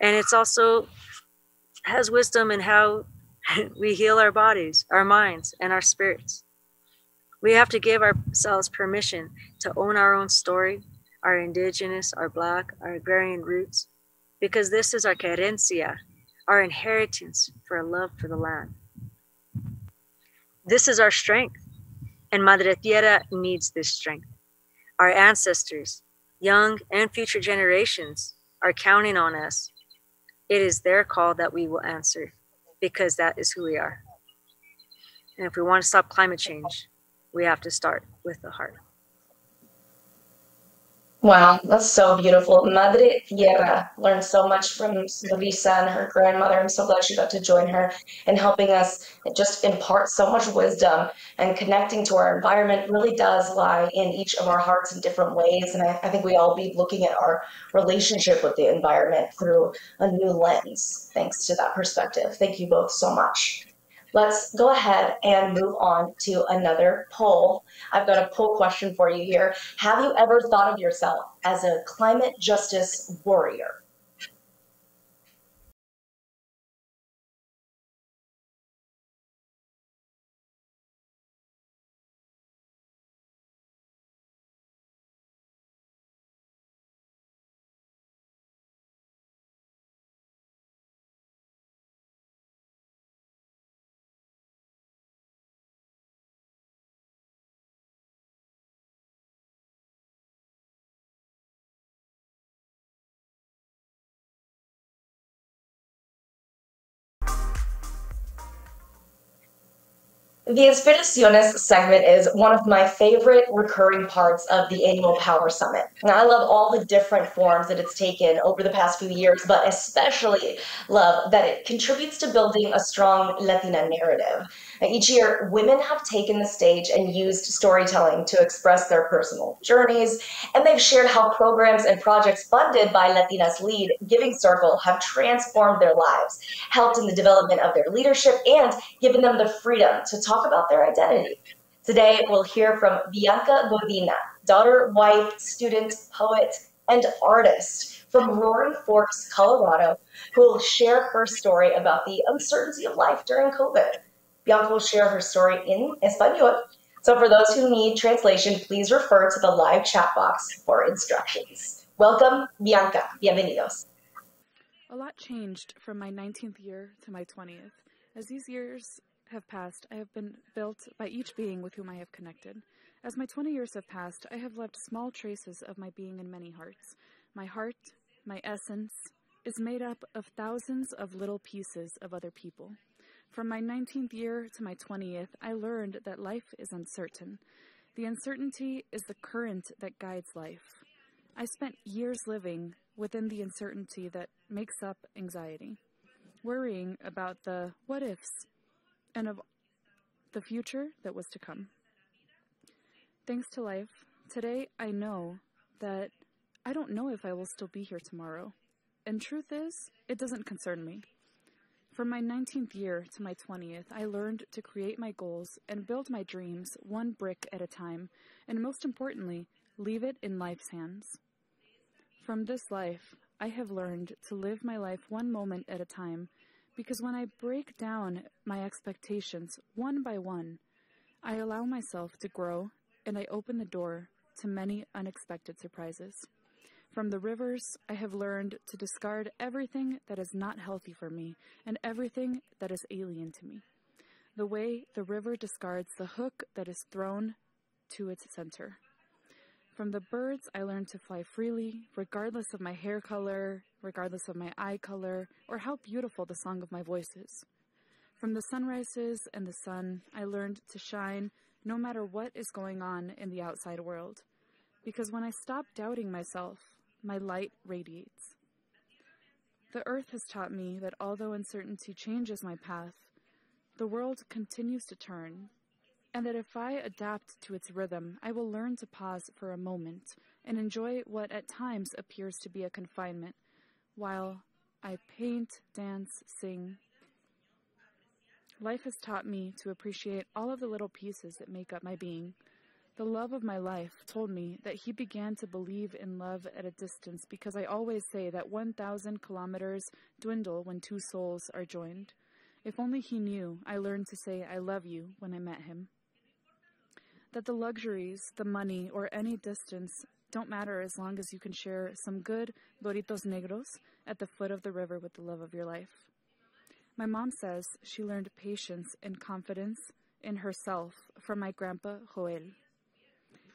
And it's also has wisdom in how we heal our bodies, our minds, and our spirits. We have to give ourselves permission to own our own story, our indigenous, our black, our agrarian roots, because this is our querencia, our inheritance for a love for the land. This is our strength, and Madre Tierra needs this strength. Our ancestors, young and future generations, are counting on us. It is their call that we will answer because that is who we are. And if we want to stop climate change, we have to start with the heart. Wow, that's so beautiful. Madre Tierra learned so much from Larissa and her grandmother. I'm so glad she got to join her in helping us just impart so much wisdom and connecting to our environment really does lie in each of our hearts in different ways. And I, I think we all be looking at our relationship with the environment through a new lens, thanks to that perspective. Thank you both so much. Let's go ahead and move on to another poll. I've got a poll question for you here. Have you ever thought of yourself as a climate justice warrior? The Inspiraciones segment is one of my favorite recurring parts of the annual Power Summit. And I love all the different forms that it's taken over the past few years, but especially love that it contributes to building a strong Latina narrative. Each year, women have taken the stage and used storytelling to express their personal journeys, and they've shared how programs and projects funded by Latinas Lead Giving Circle have transformed their lives, helped in the development of their leadership, and given them the freedom to talk about their identity. Today, we'll hear from Bianca Godina, daughter, wife, student, poet, and artist from Roaring Forks, Colorado, who will share her story about the uncertainty of life during COVID. Bianca will share her story in Espanol. So for those who need translation, please refer to the live chat box for instructions. Welcome, Bianca. Bienvenidos. A lot changed from my 19th year to my 20th. As these years have passed, I have been built by each being with whom I have connected. As my 20 years have passed, I have left small traces of my being in many hearts. My heart, my essence, is made up of thousands of little pieces of other people. From my 19th year to my 20th, I learned that life is uncertain. The uncertainty is the current that guides life. I spent years living within the uncertainty that makes up anxiety, worrying about the what ifs and of the future that was to come. Thanks to life, today I know that I don't know if I will still be here tomorrow. And truth is, it doesn't concern me. From my 19th year to my 20th, I learned to create my goals and build my dreams one brick at a time, and most importantly, leave it in life's hands. From this life, I have learned to live my life one moment at a time because when I break down my expectations one by one, I allow myself to grow and I open the door to many unexpected surprises. From the rivers, I have learned to discard everything that is not healthy for me and everything that is alien to me. The way the river discards the hook that is thrown to its center. From the birds, I learned to fly freely, regardless of my hair color, regardless of my eye color, or how beautiful the song of my voice is. From the sunrises and the sun, I learned to shine no matter what is going on in the outside world. Because when I stop doubting myself, my light radiates. The earth has taught me that although uncertainty changes my path, the world continues to turn, and that if I adapt to its rhythm, I will learn to pause for a moment and enjoy what at times appears to be a confinement, while I paint, dance, sing. Life has taught me to appreciate all of the little pieces that make up my being. The love of my life told me that he began to believe in love at a distance because I always say that 1,000 kilometers dwindle when two souls are joined. If only he knew I learned to say I love you when I met him that the luxuries, the money, or any distance don't matter as long as you can share some good burritos negros at the foot of the river with the love of your life. My mom says she learned patience and confidence in herself from my grandpa Joel.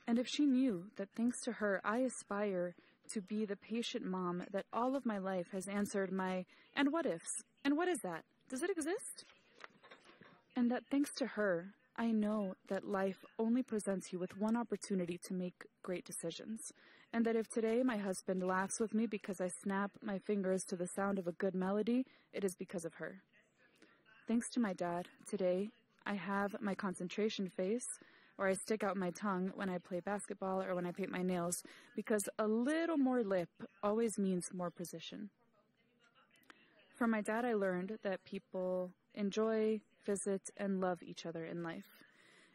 And if she knew that thanks to her I aspire to be the patient mom that all of my life has answered my and what ifs, and what is that? Does it exist? And that thanks to her, I know that life only presents you with one opportunity to make great decisions, and that if today my husband laughs with me because I snap my fingers to the sound of a good melody, it is because of her. Thanks to my dad, today I have my concentration face, or I stick out my tongue when I play basketball or when I paint my nails, because a little more lip always means more precision. From my dad, I learned that people enjoy, visit, and love each other in life.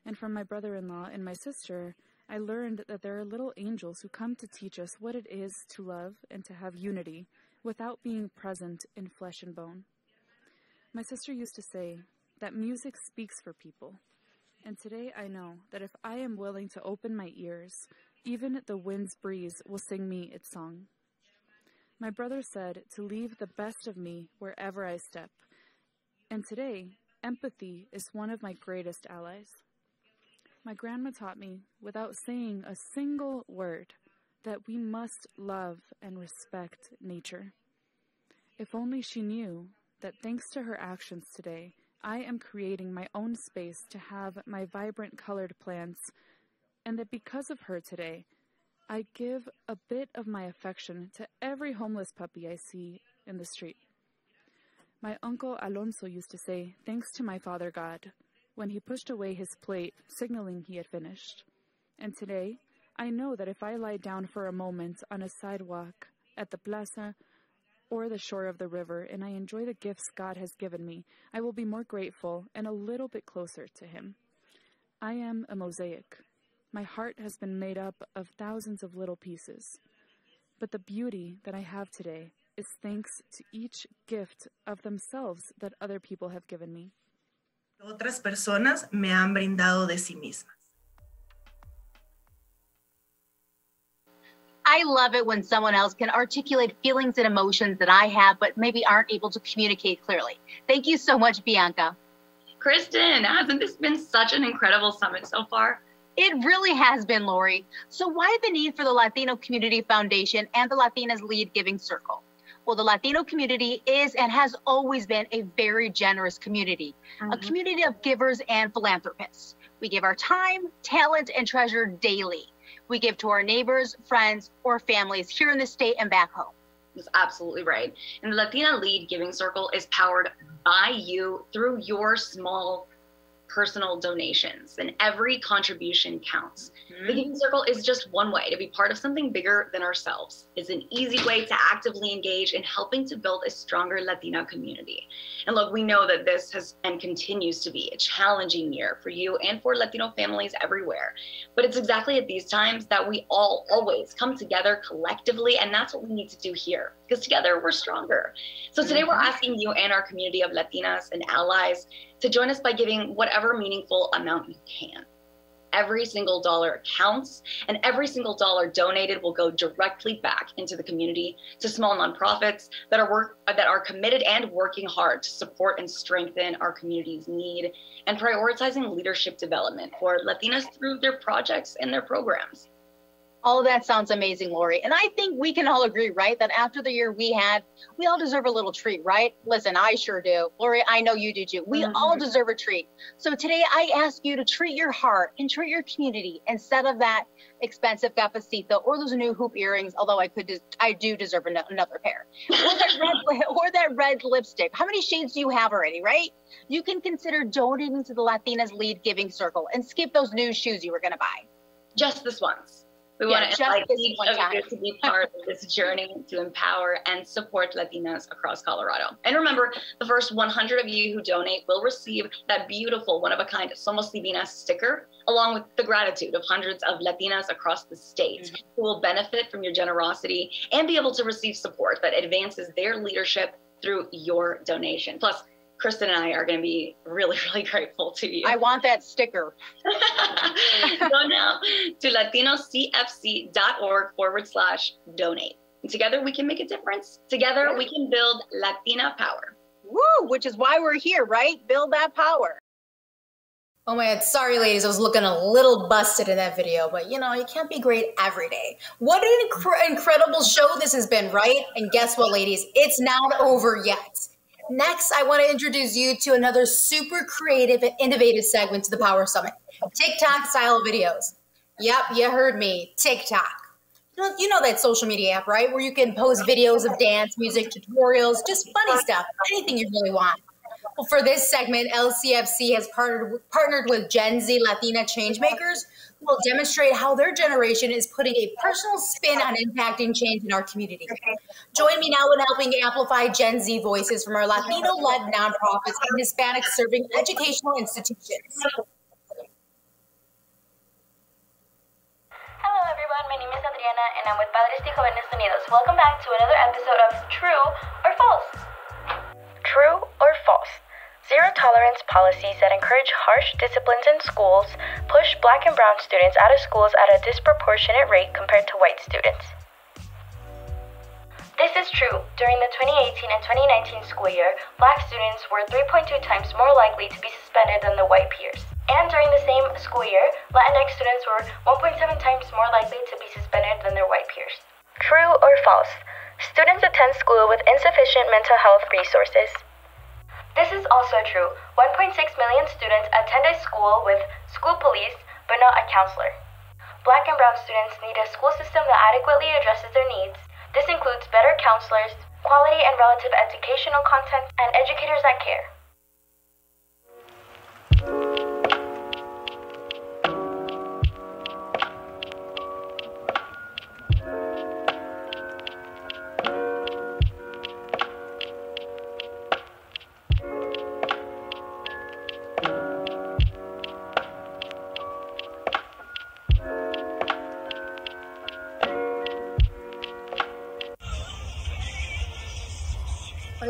And from my brother in law and my sister, I learned that there are little angels who come to teach us what it is to love and to have unity without being present in flesh and bone. My sister used to say that music speaks for people. And today I know that if I am willing to open my ears, even the wind's breeze will sing me its song. My brother said to leave the best of me wherever I step. And today, Empathy is one of my greatest allies. My grandma taught me, without saying a single word, that we must love and respect nature. If only she knew that thanks to her actions today, I am creating my own space to have my vibrant colored plants, and that because of her today, I give a bit of my affection to every homeless puppy I see in the street. My uncle Alonso used to say, Thanks to my Father God, when he pushed away his plate, signaling he had finished. And today, I know that if I lie down for a moment on a sidewalk, at the plaza, or the shore of the river, and I enjoy the gifts God has given me, I will be more grateful and a little bit closer to Him. I am a mosaic. My heart has been made up of thousands of little pieces. But the beauty that I have today is thanks to each gift of themselves that other people have given me. Otras personas me han brindado de sí mismas. I love it when someone else can articulate feelings and emotions that I have, but maybe aren't able to communicate clearly. Thank you so much, Bianca. Kristen, hasn't this been such an incredible summit so far? It really has been, Lori. So, why the need for the Latino Community Foundation and the Latinas Lead Giving Circle? Well, the Latino community is and has always been a very generous community, mm-hmm. a community of givers and philanthropists. We give our time, talent, and treasure daily. We give to our neighbors, friends, or families here in the state and back home. That's absolutely right. And the Latina Lead Giving Circle is powered by you through your small personal donations, and every contribution counts. Mm-hmm. The Giving Circle is just one way to be part of something bigger than ourselves. It's an easy way to actively engage in helping to build a stronger Latina community. And look, we know that this has and continues to be a challenging year for you and for Latino families everywhere. But it's exactly at these times that we all always come together collectively, and that's what we need to do here because together we're stronger. So today we're mm-hmm. asking you and our community of Latinas and allies to join us by giving whatever meaningful amount you can. Every single dollar counts, and every single dollar donated will go directly back into the community to small nonprofits that are work that are committed and working hard to support and strengthen our community's need and prioritizing leadership development for Latinas through their projects and their programs. All of that sounds amazing, Lori. And I think we can all agree, right, that after the year we had, we all deserve a little treat, right? Listen, I sure do. Lori, I know you do too. We mm-hmm. all deserve a treat. So today I ask you to treat your heart and treat your community instead of that expensive cafecito or those new hoop earrings, although I could, I do deserve another pair. Or that, red, or that red lipstick. How many shades do you have already, right? You can consider donating to the Latinas Lead Giving Circle and skip those new shoes you were going to buy. Just this once. We yeah, want to invite each of you to be part of this journey to empower and support Latinas across Colorado. And remember, the first 100 of you who donate will receive that beautiful one of a kind Somos Divinas sticker, along with the gratitude of hundreds of Latinas across the state mm-hmm. who will benefit from your generosity and be able to receive support that advances their leadership through your donation. Plus, Kristen and I are going to be really, really grateful to you. I want that sticker. Go now to latinocfc.org forward slash donate. Together we can make a difference. Together we can build Latina power. Woo, which is why we're here, right? Build that power. Oh my god, sorry ladies, I was looking a little busted in that video, but you know, you can't be great every day. What an inc- incredible show this has been, right? And guess what, ladies? It's not over yet. Next, I want to introduce you to another super creative and innovative segment to the Power Summit TikTok style videos. Yep, you heard me. TikTok. You know, you know that social media app, right? Where you can post videos of dance, music, tutorials, just funny stuff, anything you really want. For this segment, LCFC has partnered, partnered with Gen Z Latina Changemakers who will demonstrate how their generation is putting a personal spin on impacting change in our community. Join me now in helping amplify Gen Z voices from our Latino led nonprofits and Hispanic serving educational institutions. Hello, everyone. My name is Adriana, and I'm with Padres y Jóvenes Unidos. Welcome back to another episode of True or False. True or false? Zero tolerance policies that encourage harsh disciplines in schools push black and brown students out of schools at a disproportionate rate compared to white students. This is true. During the 2018 and 2019 school year, black students were 3.2 times more likely to be suspended than their white peers. And during the same school year, Latinx students were 1.7 times more likely to be suspended than their white peers. True or false? Students attend school with insufficient mental health resources. This is also true. 1.6 million students attend a school with school police, but not a counselor. Black and brown students need a school system that adequately addresses their needs. This includes better counselors, quality and relative educational content, and educators that care.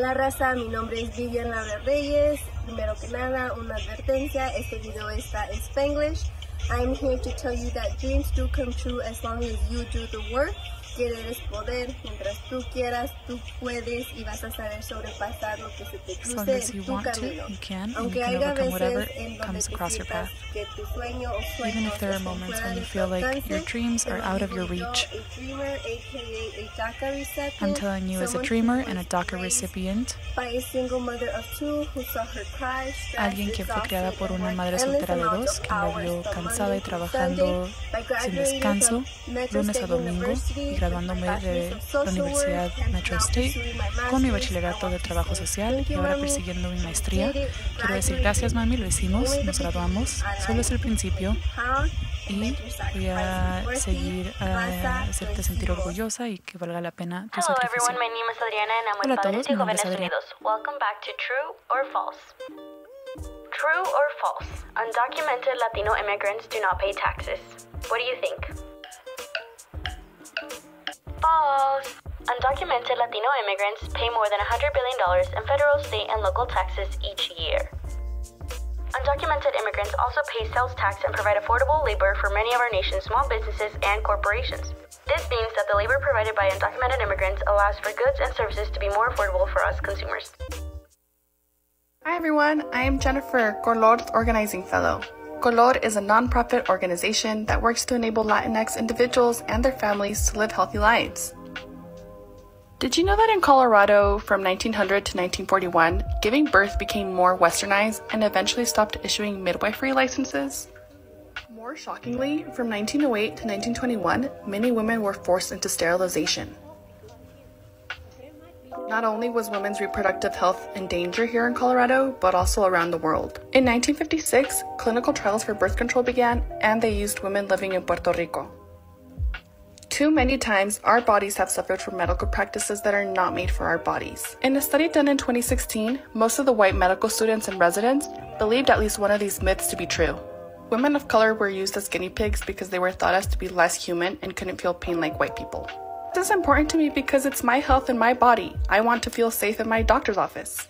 Hola raza, mi nombre es Vivian Laura Reyes. Primero que nada, una advertencia, este video está en Spanglish. I'm here to tell you that dreams do come true as long as you do the work. Querer es poder, mientras tú quieras, tú puedes y vas a saber sobrepasar lo que se te cruce as you en tu want to, you can, Aunque haya whatever veces en donde comes te across your sientas path. que tu sueño o Even sueños if there are moments when you feel like your dreams are out of your reach, a dreamer, aka a DACA recipient, I'm telling you, as a dreamer and a DACA recipient, by a single mother of two who saw her cry, stressed, alguien que fue criada por una madre soltera de dos, que la vio cansada y trabajando sin descanso, lunes a domingo, y graduándome de la Universidad Metro State con mi bachillerato de trabajo social y ahora persiguiendo mi maestría. Quiero decir gracias mami, lo hicimos, nos graduamos, solo es el principio y voy a seguir a hacerte sentir orgullosa y que valga la pena tu Hello sacrificio. everyone, my name is Adriana and I'm Hola a with todos, mi nombre es Adriana. Welcome back to True or False. True or false? Undocumented Latino immigrants do not pay taxes. What do you think? False. Undocumented Latino immigrants pay more than $100 billion in federal, state, and local taxes each year. Undocumented immigrants also pay sales tax and provide affordable labor for many of our nation's small businesses and corporations. This means that the labor provided by undocumented immigrants allows for goods and services to be more affordable for us consumers. Hi everyone, I am Jennifer, Color's Organizing Fellow. Color is a nonprofit organization that works to enable Latinx individuals and their families to live healthy lives. Did you know that in Colorado, from 1900 to 1941, giving birth became more westernized and eventually stopped issuing midwifery licenses? More shockingly, from 1908 to 1921, many women were forced into sterilization. Not only was women's reproductive health in danger here in Colorado, but also around the world. In 1956, clinical trials for birth control began, and they used women living in Puerto Rico. Too many times, our bodies have suffered from medical practices that are not made for our bodies. In a study done in 2016, most of the white medical students and residents believed at least one of these myths to be true. Women of color were used as guinea pigs because they were thought as to be less human and couldn't feel pain like white people. This is important to me because it's my health and my body. I want to feel safe in my doctor's office.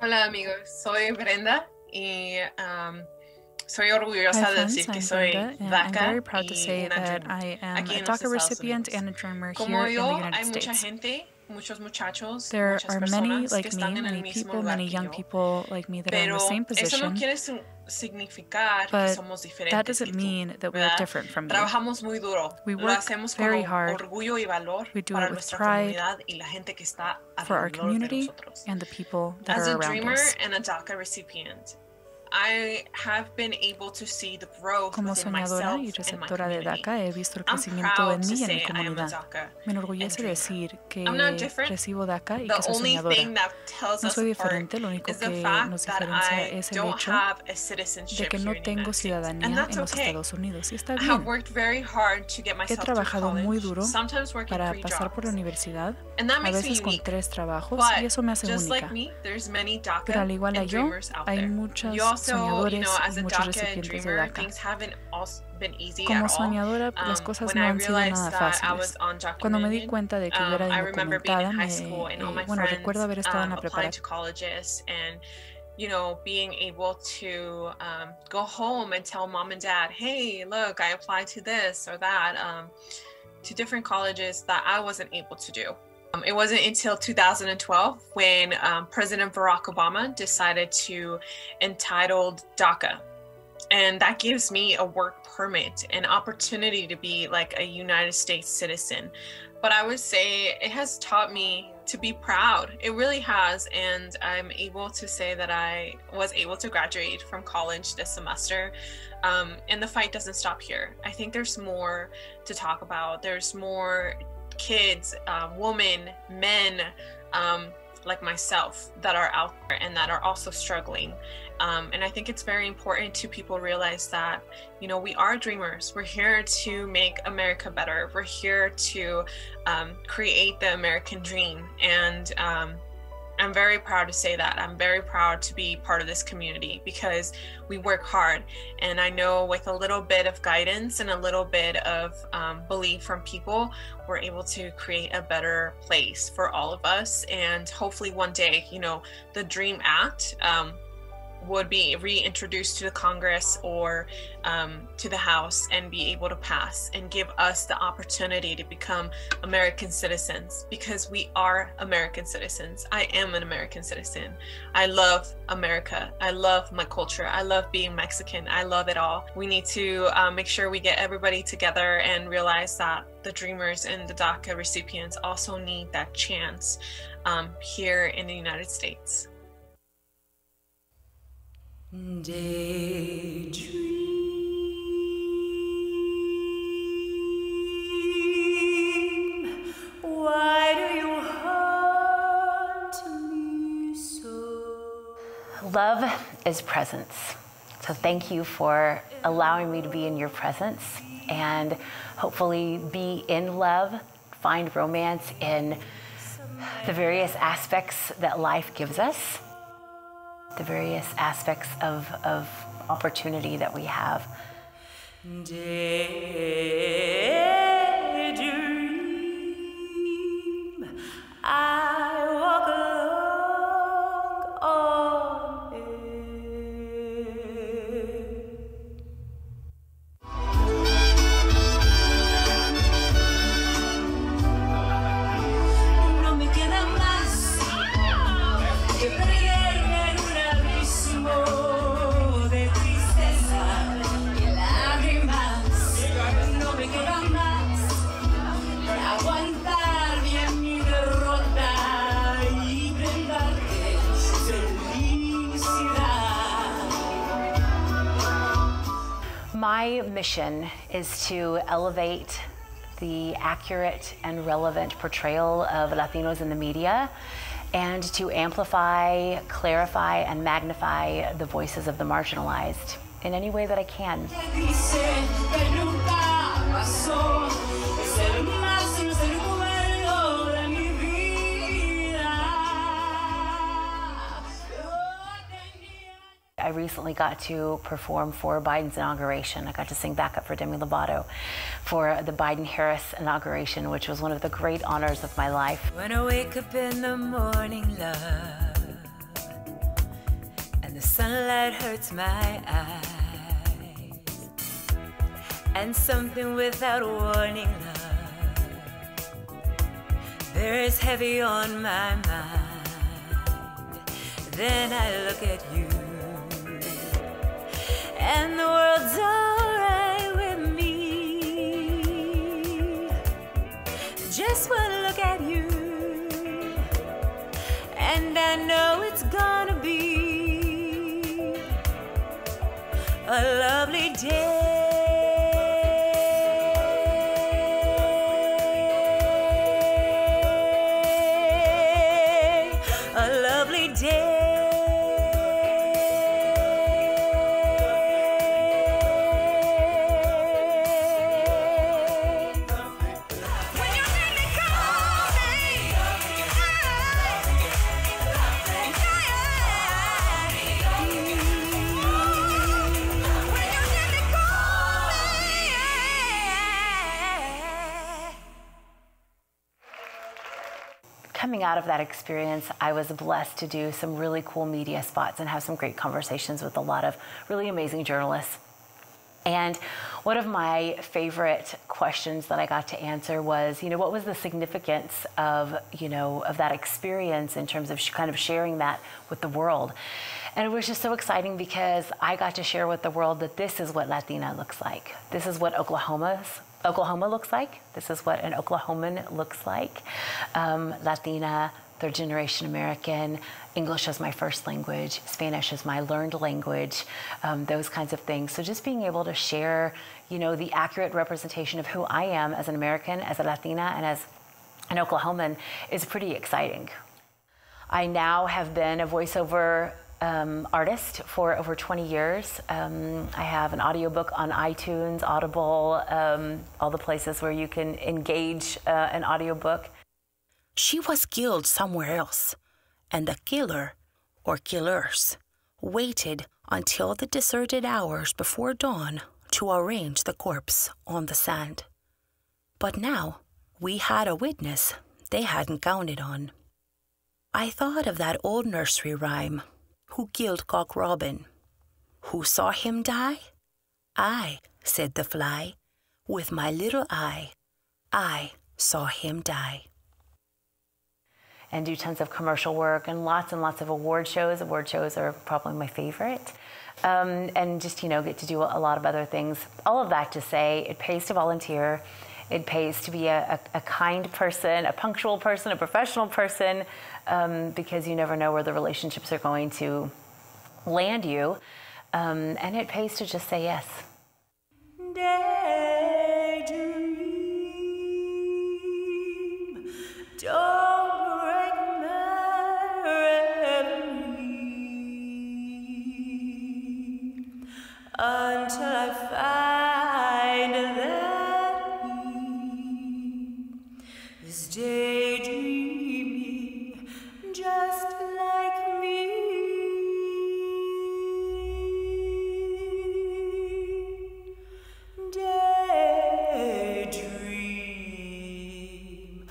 Hola amigos, soy Brenda y um, soy orgullosa Hi de decir que I'm soy Brenda, and I'm DACA very proud to y say that I am aquí a en DACA Estados recipient Unidos. and a dreamer Como here in yo, the hay United mucha States. Gente, muchos muchachos, There are many like me, están en el many people, many young yo. people like me that are in the same eso no position. que But somos diferentes. that doesn't mean that we're different from you. Trabajamos muy duro. We work very hard. orgullo y valor We do para it with pride y la gente que está for our community and the people that As are a around dreamer us. and a DACA recipient, Como within soñadora myself y and my receptora de community. DACA he visto el I'm crecimiento proud en to mí y en say mi I am a comunidad. DACA Me enorgullece decir que I'm not different. recibo DACA y The que soy only soñadora. thing that tells No us soy apart diferente, lo único is the que fact nos that diferencia I es el don't hecho have a de citizenship que here no in the tengo United States. ciudadanía And that's en los okay. Estados Unidos y está I have bien. worked very hard to get He myself trabajado through muy college, duro sometimes working para three pasar por la jobs. universidad, And that a makes me veces con unique. tres trabajos But y eso me hace just única. like me, there's many DACA Pero al igual a and yo, dreamers out hay there. Also, you know, as a DACA dreamer, things haven't also been easy Como all. soñadora, las Um, cosas when no I han sido nada fáciles. was Cuando me di cuenta de que yo um, era I remember being in indocumentada, me, high school and all eh, my bueno, recuerdo haber estado en um, la preparatoria. to colleges and you know being able to um, go home and tell mom and dad, hey, look, I applied to this or that, um, to different colleges that I wasn't able to do. Um, it wasn't until 2012 when um, President Barack Obama decided to entitle DACA. And that gives me a work permit, an opportunity to be like a United States citizen. But I would say it has taught me to be proud. It really has. And I'm able to say that I was able to graduate from college this semester. Um, and the fight doesn't stop here. I think there's more to talk about. There's more kids, uh, women, men, um, like myself that are out there and that are also struggling. Um, and I think it's very important to people realize that, you know, we are dreamers. We're here to make America better. We're here to um, create the American dream. And um, I'm very proud to say that. I'm very proud to be part of this community because we work hard. And I know with a little bit of guidance and a little bit of um, belief from people, we're able to create a better place for all of us. And hopefully one day, you know, the Dream Act. Um, would be reintroduced to the Congress or um, to the House and be able to pass and give us the opportunity to become American citizens because we are American citizens. I am an American citizen. I love America. I love my culture. I love being Mexican. I love it all. We need to uh, make sure we get everybody together and realize that the dreamers and the DACA recipients also need that chance um, here in the United States. Love is presence. So thank you for allowing me to be in your presence and hopefully be in love, find romance in the various aspects that life gives us, the various aspects of, of opportunity that we have. Daydream, I walk along My mission is to elevate the accurate and relevant portrayal of Latinos in the media and to amplify, clarify, and magnify the voices of the marginalized in any way that I can. I recently got to perform for Biden's inauguration. I got to sing backup for Demi Lovato for the Biden Harris inauguration, which was one of the great honors of my life. When I wake up in the morning, love, and the sunlight hurts my eyes, and something without warning, love, bears heavy on my mind. Then I look at you, and the world's alright with me. Just one look at you, and I know it's gonna be a lovely day. Out of that experience, I was blessed to do some really cool media spots and have some great conversations with a lot of really amazing journalists. And one of my favorite questions that I got to answer was, you know, what was the significance of, you know, of that experience in terms of kind of sharing that with the world? And it was just so exciting because I got to share with the world that this is what Latina looks like. This is what Oklahoma's Oklahoma looks like. This is what an Oklahoman looks like. Um, Latina, third generation American, English as my first language, Spanish as my learned language, um, those kinds of things. So just being able to share, you know, the accurate representation of who I am as an American, as a Latina, and as an Oklahoman is pretty exciting. I now have been a voiceover um, artist for over 20 years. Um, I have an audiobook on iTunes, Audible, um, all the places where you can engage uh, an audiobook. She was killed somewhere else, and the killer, or killers, waited until the deserted hours before dawn to arrange the corpse on the sand. But now we had a witness they hadn't counted on. I thought of that old nursery rhyme Who killed Cock Robin? Who saw him die? I, said the fly, with my little eye, I saw him die. and do tons of commercial work and lots and lots of award shows. Award shows are probably my favorite. Um, and just, you know, get to do a lot of other things. All of that to say, it pays to volunteer. It pays to be a, a, a kind person, a punctual person, a professional person, um, because you never know where the relationships are going to land you. Um, and it pays to just say yes. Daydream,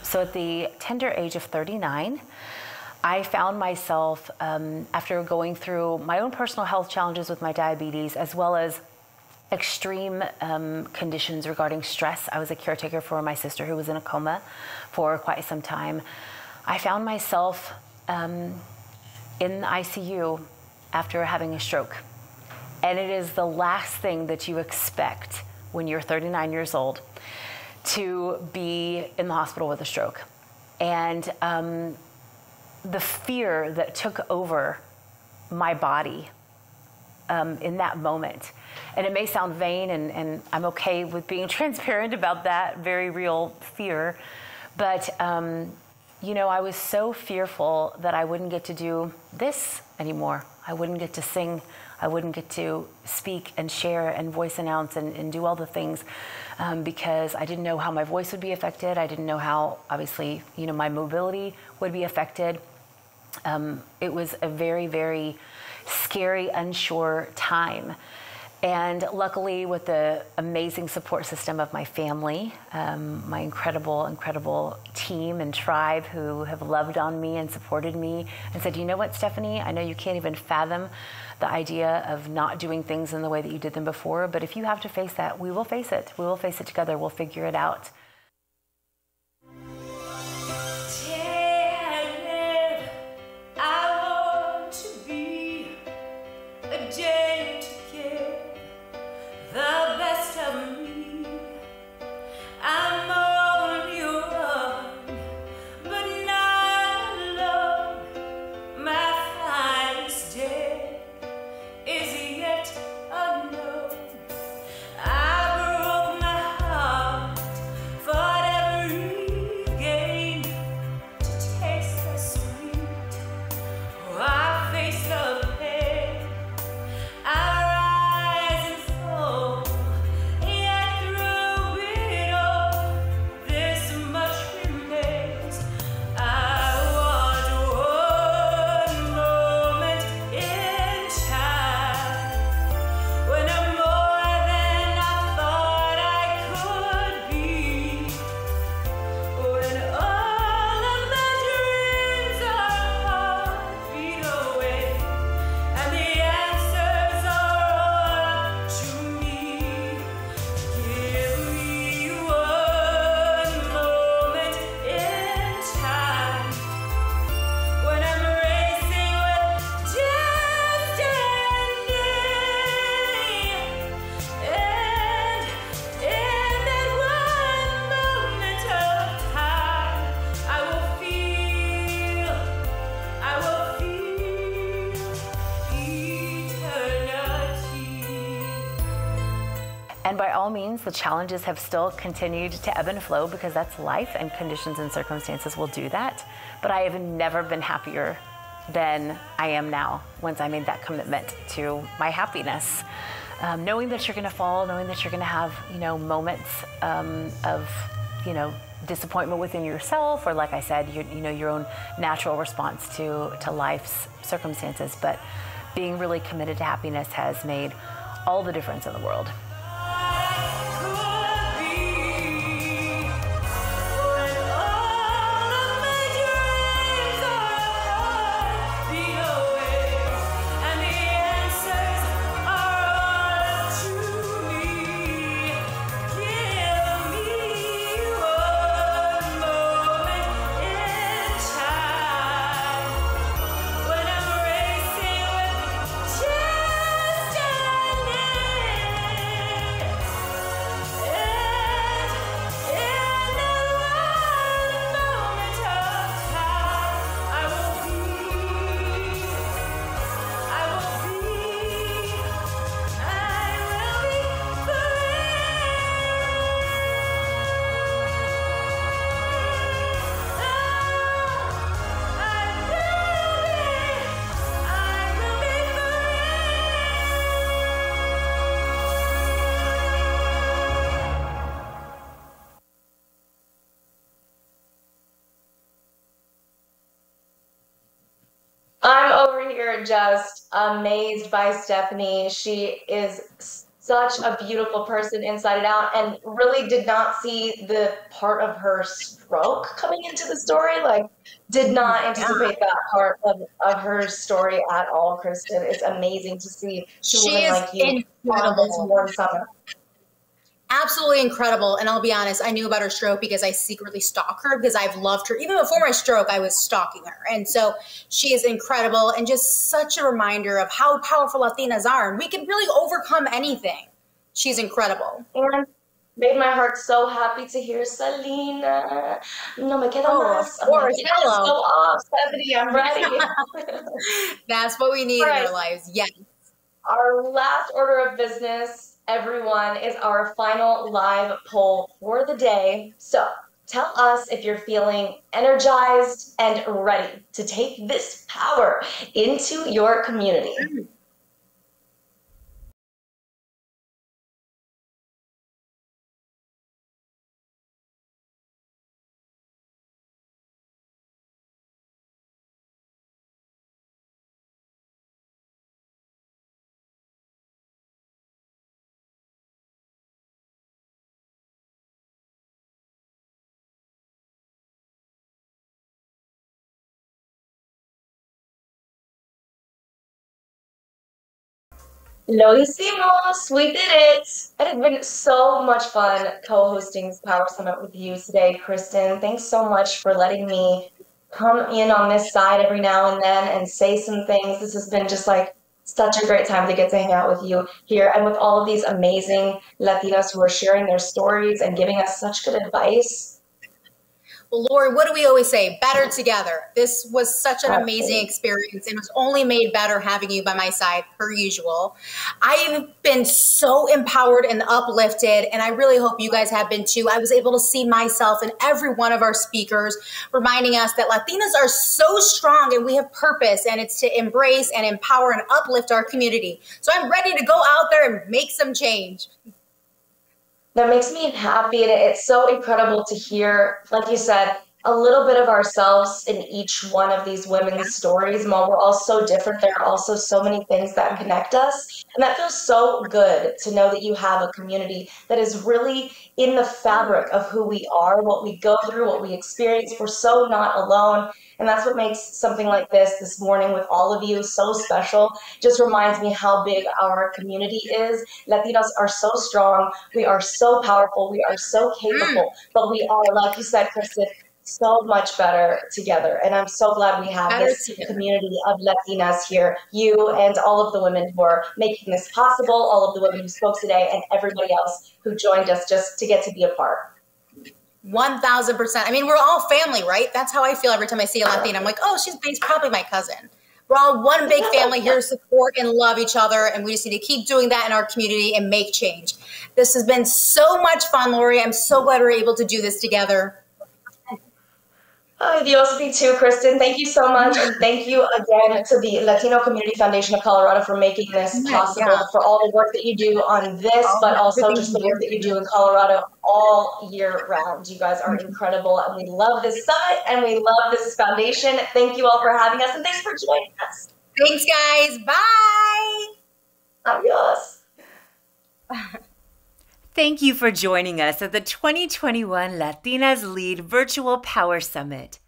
So at the tender age of 39, I found myself, um, after going through my own personal health challenges with my diabetes, as well as extreme um, conditions regarding stress. I was a caretaker for my sister who was in a coma for quite some time. I found myself um, in the ICU after having a stroke. And it is the last thing that you expect when you're 39 years old to be in the hospital with a stroke. And um, the fear that took over my body um, in that moment. And it may sound vain, and, and I'm okay with being transparent about that very real fear. But, um, you know, I was so fearful that I wouldn't get to do this anymore. I wouldn't get to sing. I wouldn't get to speak and share and voice announce and, and do all the things um, because I didn't know how my voice would be affected. I didn't know how, obviously, you know, my mobility would be affected. Um, it was a very, very scary, unsure time. And luckily, with the amazing support system of my family, um, my incredible, incredible team and tribe who have loved on me and supported me and said, you know what, Stephanie, I know you can't even fathom the idea of not doing things in the way that you did them before, but if you have to face that, we will face it. We will face it together. We'll figure it out. All means, the challenges have still continued to ebb and flow because that's life and conditions and circumstances will do that. But I have never been happier than I am now once I made that commitment to my happiness. Um, knowing that you're going to fall, knowing that you're going to have, you know, moments um, of, you know, disappointment within yourself, or like I said, your, you know, your own natural response to to life's circumstances. But being really committed to happiness has made all the difference in the world. Amazed by Stephanie. She is such a beautiful person inside and out, and really did not see the part of her stroke coming into the story. Like, did not anticipate that part of, of her story at all, Kristen. It's amazing to see two She women is like you this incredible. warm summer. Absolutely incredible. And I'll be honest, I knew about her stroke because I secretly stalk her because I've loved her. Even before my stroke, I was stalking her. And so she is incredible and just such a reminder of how powerful Latinas are. And we can really overcome anything. She's incredible. And made my heart so happy to hear Selena. No me queda Oh, más. of course. Yes, go off, Stephanie. I'm ready. That's what we need in our lives. Yes. Our last order of business, everyone, is our final live poll for the day. So tell us if you're feeling energized and ready to take this power into your community. Mm. Lo hicimos! We did it! It has been so much fun co-hosting this Power Summit with you today, Kristen. Thanks so much for letting me come in on this side every now and then and say some things. This has been just like such a great time to get to hang out with you here and with all of these amazing Latinos who are sharing their stories and giving us such good advice. Well, Lori, what do we always say? Better together. This was such an amazing experience and it was only made better having you by my side, per usual. I've been so empowered and uplifted, and I really hope you guys have been too. I was able to see myself in every one of our speakers, reminding us that Latinas are so strong and we have purpose, and it's to embrace and empower and uplift our community. So I'm ready to go out there and make some change. That makes me happy and it's so incredible to hear like you said a little bit of ourselves in each one of these women's stories and while we're all so different there are also so many things that connect us and that feels so good to know that you have a community that is really in the fabric of who we are what we go through what we experience we're so not alone and that's what makes something like this this morning with all of you so special. Just reminds me how big our community is. Latinos are so strong. We are so powerful. We are so capable. Mm. But we are, like you said, Kristen, so much better together. And I'm so glad we have Better this together. community of Latinas here. You and all of the women who are making this possible, all of the women who spoke today, and everybody else who joined us just to get to be a part. 1000%. I mean, we're all family, right? That's how I feel every time I see a Latina. I'm like, oh, she's based probably my cousin. We're all one big family here to support and love each other, and we just need to keep doing that in our community and make change. This has been so much fun, Lori. I'm so glad we're able to do this together. Ay, Dios, me too, Kristen. Thank you so much. And thank you again to the Latino Community Foundation of Colorado for making this possible, yeah. for all the work that you do on this, but also just the work that you do in Colorado all year round. You guys are incredible, and we love this summit, and we love this foundation. Thank you all for having us, and thanks for joining us. Thanks, guys. Bye. Adios. Thank you for joining us at the 2021 Latinas Lead Virtual Power Summit.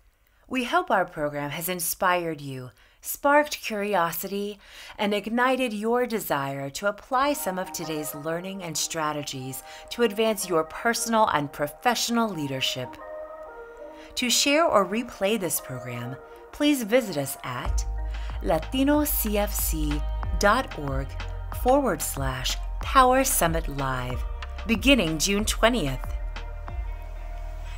We hope our program has inspired you, sparked curiosity, and ignited your desire to apply some of today's learning and strategies to advance your personal and professional leadership. To share or replay this program, please visit us at latinocfc.org forward slash Power Summit Live beginning June 20th.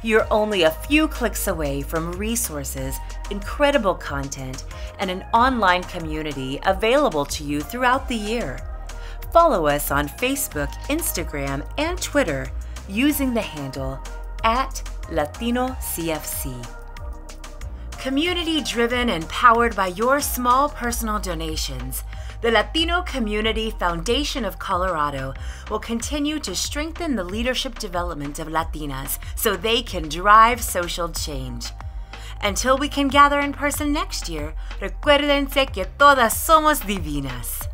You're only a few clicks away from resources, incredible content, and an online community available to you throughout the year. Follow us on Facebook, Instagram, and Twitter using the handle at LatinoCFC. Community driven and powered by your small personal donations, the Latino Community Foundation of Colorado will continue to strengthen the leadership development of Latinas so they can drive social change. Until we can gather in person next year, recuérdense que todas somos divinas.